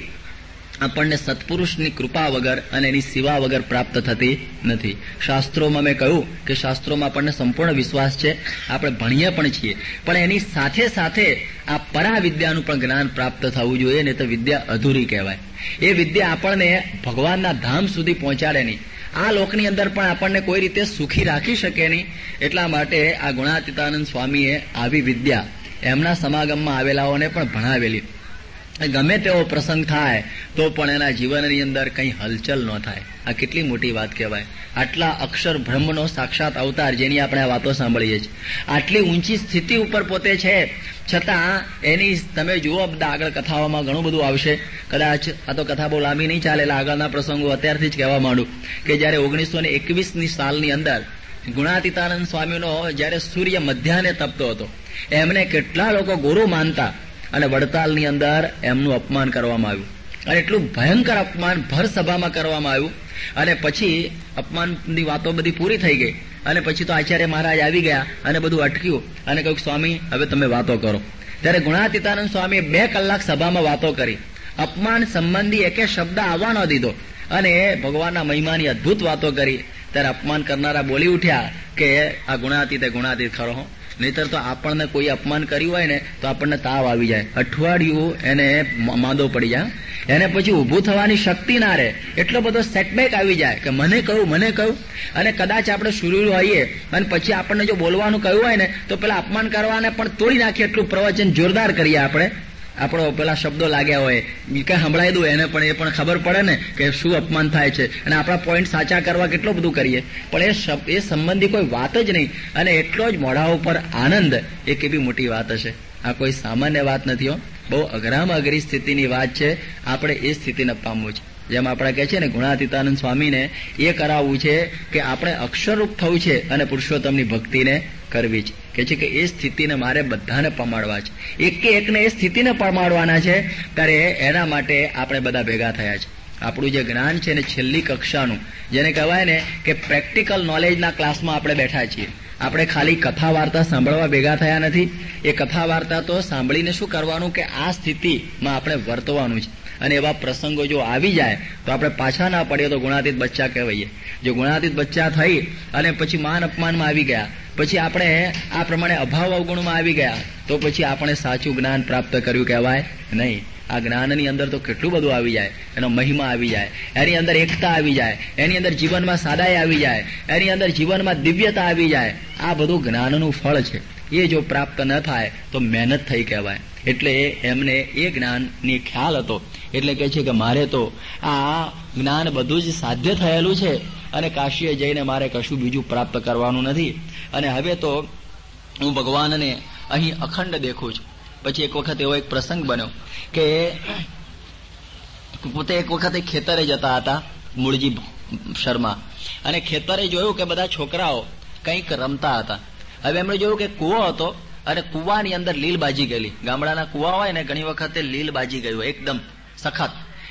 આપણને સત્પુરુષની કૃપા વગર અને એની સેવા વગર પ્રાપ્ત થતી નથી. શાસ્ત્રોમાં મેં કહ્યું કે શાસ્ત્રોમાં આપણને સંપૂર્ણ વિશ્વાસ છે. આપણે ભણીએ પણ છીએ. પણ એની સાથે સાથે આ પરા વિદ્યાનું પણ જ્ઞાન પ્રાપ્ત થવું જોઈએ ને તો વિદ્યા અધૂરી કહેવાય. એ વિદ્યા આપણને ભગવાનના ધામ સુધી પહોંચાડે નહીં. આ લોકની અંદર પણ આપણને કોઈ રીતે સુખી રાખી શકે નહીં. એટલા માટે આ ગુણાતીતાનંદ સ્વામીએ આવી વિદ્યા એમના સમાગમમાં આવેલાઓને પણ ભણાવેલી. ગમે તેવો પ્રસંગ થાય, તો પણ એના જીવનની અંદર કંઈ હલચલ ન થાય. આ કેટલી મોટી વાત કહેવાય. આટલા અક્ષર બ્રહ્મનો સાક્ષાત અવતાર જેની આપણે આ વાતો સાંભળીએ છીએ. આટલી ઊંચી સ્થિતિ ઉપર પોતે છે. છતાં, એની તમે જુઓ બધા આગળ કથાઓમાં ઘણું બધું આવશે. કદાચ આ તો કથા બહુ લાંબી નહીં ચાલે આગળના પ્રસંગો અત્યારથી જ કહેવા માંડું કે જ્યારે ઓગણીસો એકવીસની સાલની અંદર ગુણાતીતાનંદ સ્વામીનો જ્યારે સૂર્ય મધ્યાને તપતો હતો એમને કેટલા લોકો ગુરુ માનતા અને વડતાલની અંદર એમનું અપમાન કરવામાં આવ્યું. અને એટલું ભયંકર અપમાન ભર સભામાં કરવામાં આવ્યું. અને પછી અપમાનની વાતો બધી પૂરી થઈ ગઈ. અને પછી તો આચાર્ય મહારાજ આવી ગયા અને બધું અટક્યું અને કહ્યું સ્વામી, હવે તમે વાતો કરો. ત્યારે ગુણાતીતાનંદ સ્વામીએ બે કલાક સભામાં વાતો કરી. અપમાન સંબંધી એકે શબ્દ આવવા ન દીધો. અને ભગવાનના મહિમાની અદભુત વાતો કરી. ત્યારે અપમાન કરનારા બોલી ઉઠ્યા કે આ ગુણાતીત ગુણાતીત ખરો હો. નહીતર તો આપણને કોઈ અપમાન કર્યું હોય ને તો આપણને તાવ આવી જાય. અઠવાડિયું એને માંદો પડી જાય. એને પછી ઊભું થવાની શક્તિ ના રહે. એટલો બધો સેટબેક આવી જાય કે મને કહ્યું મને કહ્યું અને કદાચ આપણે શુરુ હોઈએ અને પછી આપણને જો બોલવાનું કહ્યું હોય ને તો પેલા અપમાન કરવાને પણ તોડી નાખીએ એટલું પ્રવચન જોરદાર કરીએ આપણે. આપણો પેલા શબ્દો લાગ્યા હોય. કઈ સંભળાય દઉં એને, પણ એ પણ ખબર પડે ને કે શું અપમાન થાય છે. અને આપણા પોઈન્ટ સાચા કરવા કેટલું બધું કરીએ. પણ એ એ સંબંધી કોઈ વાત જ નહીં. અને એટલો જ મોઢા ઉપર આનંદ એ કેવી મોટી વાત હશે. આ કોઈ સામાન્ય વાત નથી હો. બહુ અઘરામાં અઘરી સ્થિતિની વાત છે. આપણે એ સ્થિતિને પામવું છે. જેમ આપણે કહે છે ને, ગુણાતીતાનંદ સ્વામીને એ કરાવવું છે કે આપણે અક્ષરરૂપ થવું છે અને પુરુષોત્તમની ભક્તિને કરવી છે. કે છે કે એ સ્થિતિને મારે બધાને પમાડવા છે. એક એકને એ સ્થિતિને પમાડવાના છે, ત્યારે એના માટે આપણે બધા ભેગા થયા છે. આપણું જે જ્ઞાન છે ને, છેલ્લી કક્ષાનું, જેને કહેવાય ને કે પ્રેક્ટિકલ નોલેજના ક્લાસમાં આપણે બેઠા છીએ. આપણે ખાલી કથા વાર્તા સાંભળવા ભેગા થયા નથી. એ કથા વાર્તા તો સાંભળીને શું કરવાનું કે આ સ્થિતિમાં આપણે વર્તવાનું છે. અને એવા પ્રસંગો જો આવી જાય, તો આપણે પાછા ના પડીએ તો ગુણાતીત બચ્ચા કહેવાઈએ. જો ગુણાતીત બચ્ચા થઈ અને પછી માન અપમાનમાં આવી ગયા, પછી આપણે આ પ્રમાણે અભાવ અવગુણમાં આવી ગયા, તો પછી આપણે સાચું જ્ઞાન પ્રાપ્ત કર્યું કહેવાય નહીં. આ જ્ઞાનની અંદર તો કેટલું બધું આવી જાય. એનો મહિમા આવી જાય. એની અંદર એકતા આવી જાય. એની અંદર જીવનમાં સાદાઈ આવી જાય. એની અંદર જીવનમાં દિવ્યતા આવી જાય. આ બધું જ્ઞાનનું ફળ છે. એ જો પ્રાપ્ત ન થાય, તો મહેનત થઈ કહેવાય. એટલે એમને એ જ્ઞાનની ખ્યાલ હતો. એટલે કહે છે કે મારે તો આ જ્ઞાન બધું જ સાધ્ય થયેલું છે અને કાશીએ જઈને મારે કશું બીજું પ્રાપ્ત કરવાનું નથી. અને હવે તો હું ભગવાનને અહીં અખંડ દેખું છું. પછી એક વખત એવો એક પ્રસંગ બન્યો કે પોતે એક વખતે ખેતરે જતા હતા મૂળજી શર્મા. અને ખેતરે જોયું કે બધા છોકરાઓ કંઈક રમતા હતા. હવે એમણે જોયું કે કૂવો હતો અને કૂવાની અંદર લીલ બાજી ગયેલી. ગામડાના કૂવા હોય ને ઘણી વખતે લીલ બાજી ગયું એકદમ સખત.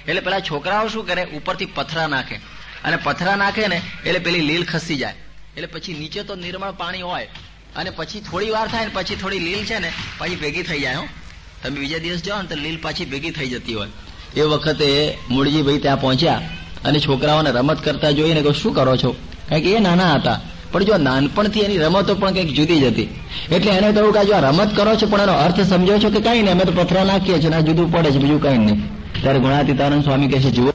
એટલે પેલા છોકરાઓ શું કરે? ઉપરથી પથરા નાખે. અને પથરા નાખે ને એટલે પેલી લીલ ખસી જાય. એટલે પછી નીચે તો નિર્મળ પાણી હોય. અને પછી થોડી વાર થાય ને પછી થોડી લીલ છે ને પછી ભેગી થઈ જાય, હો. તમે બીજા દિવસ જાઓ ને તો લીલ પાછી ભેગી થઈ જતી હોય. એ વખતે મૂળજીભાઈ ત્યાં પહોંચ્યા અને છોકરાઓને રમત કરતા જોઈને કે શું કરો છો? કારણ કે એ નાના હતા. પણ જો નાનપણથી એની રમતો પણ કંઈક જુદી જ હતી. એટલે એને કહ્યું કે જો રમત કરો છો, પણ એનો અર્થ સમજો છો કે કઈ નહીં, અમે તો પથરા નાખીએ છીએ જુદું પડે છે, બીજું કઈ નહીં. ત્યારે ગુણાતીતાનંદ સ્વામી કહે છે, જુઓ.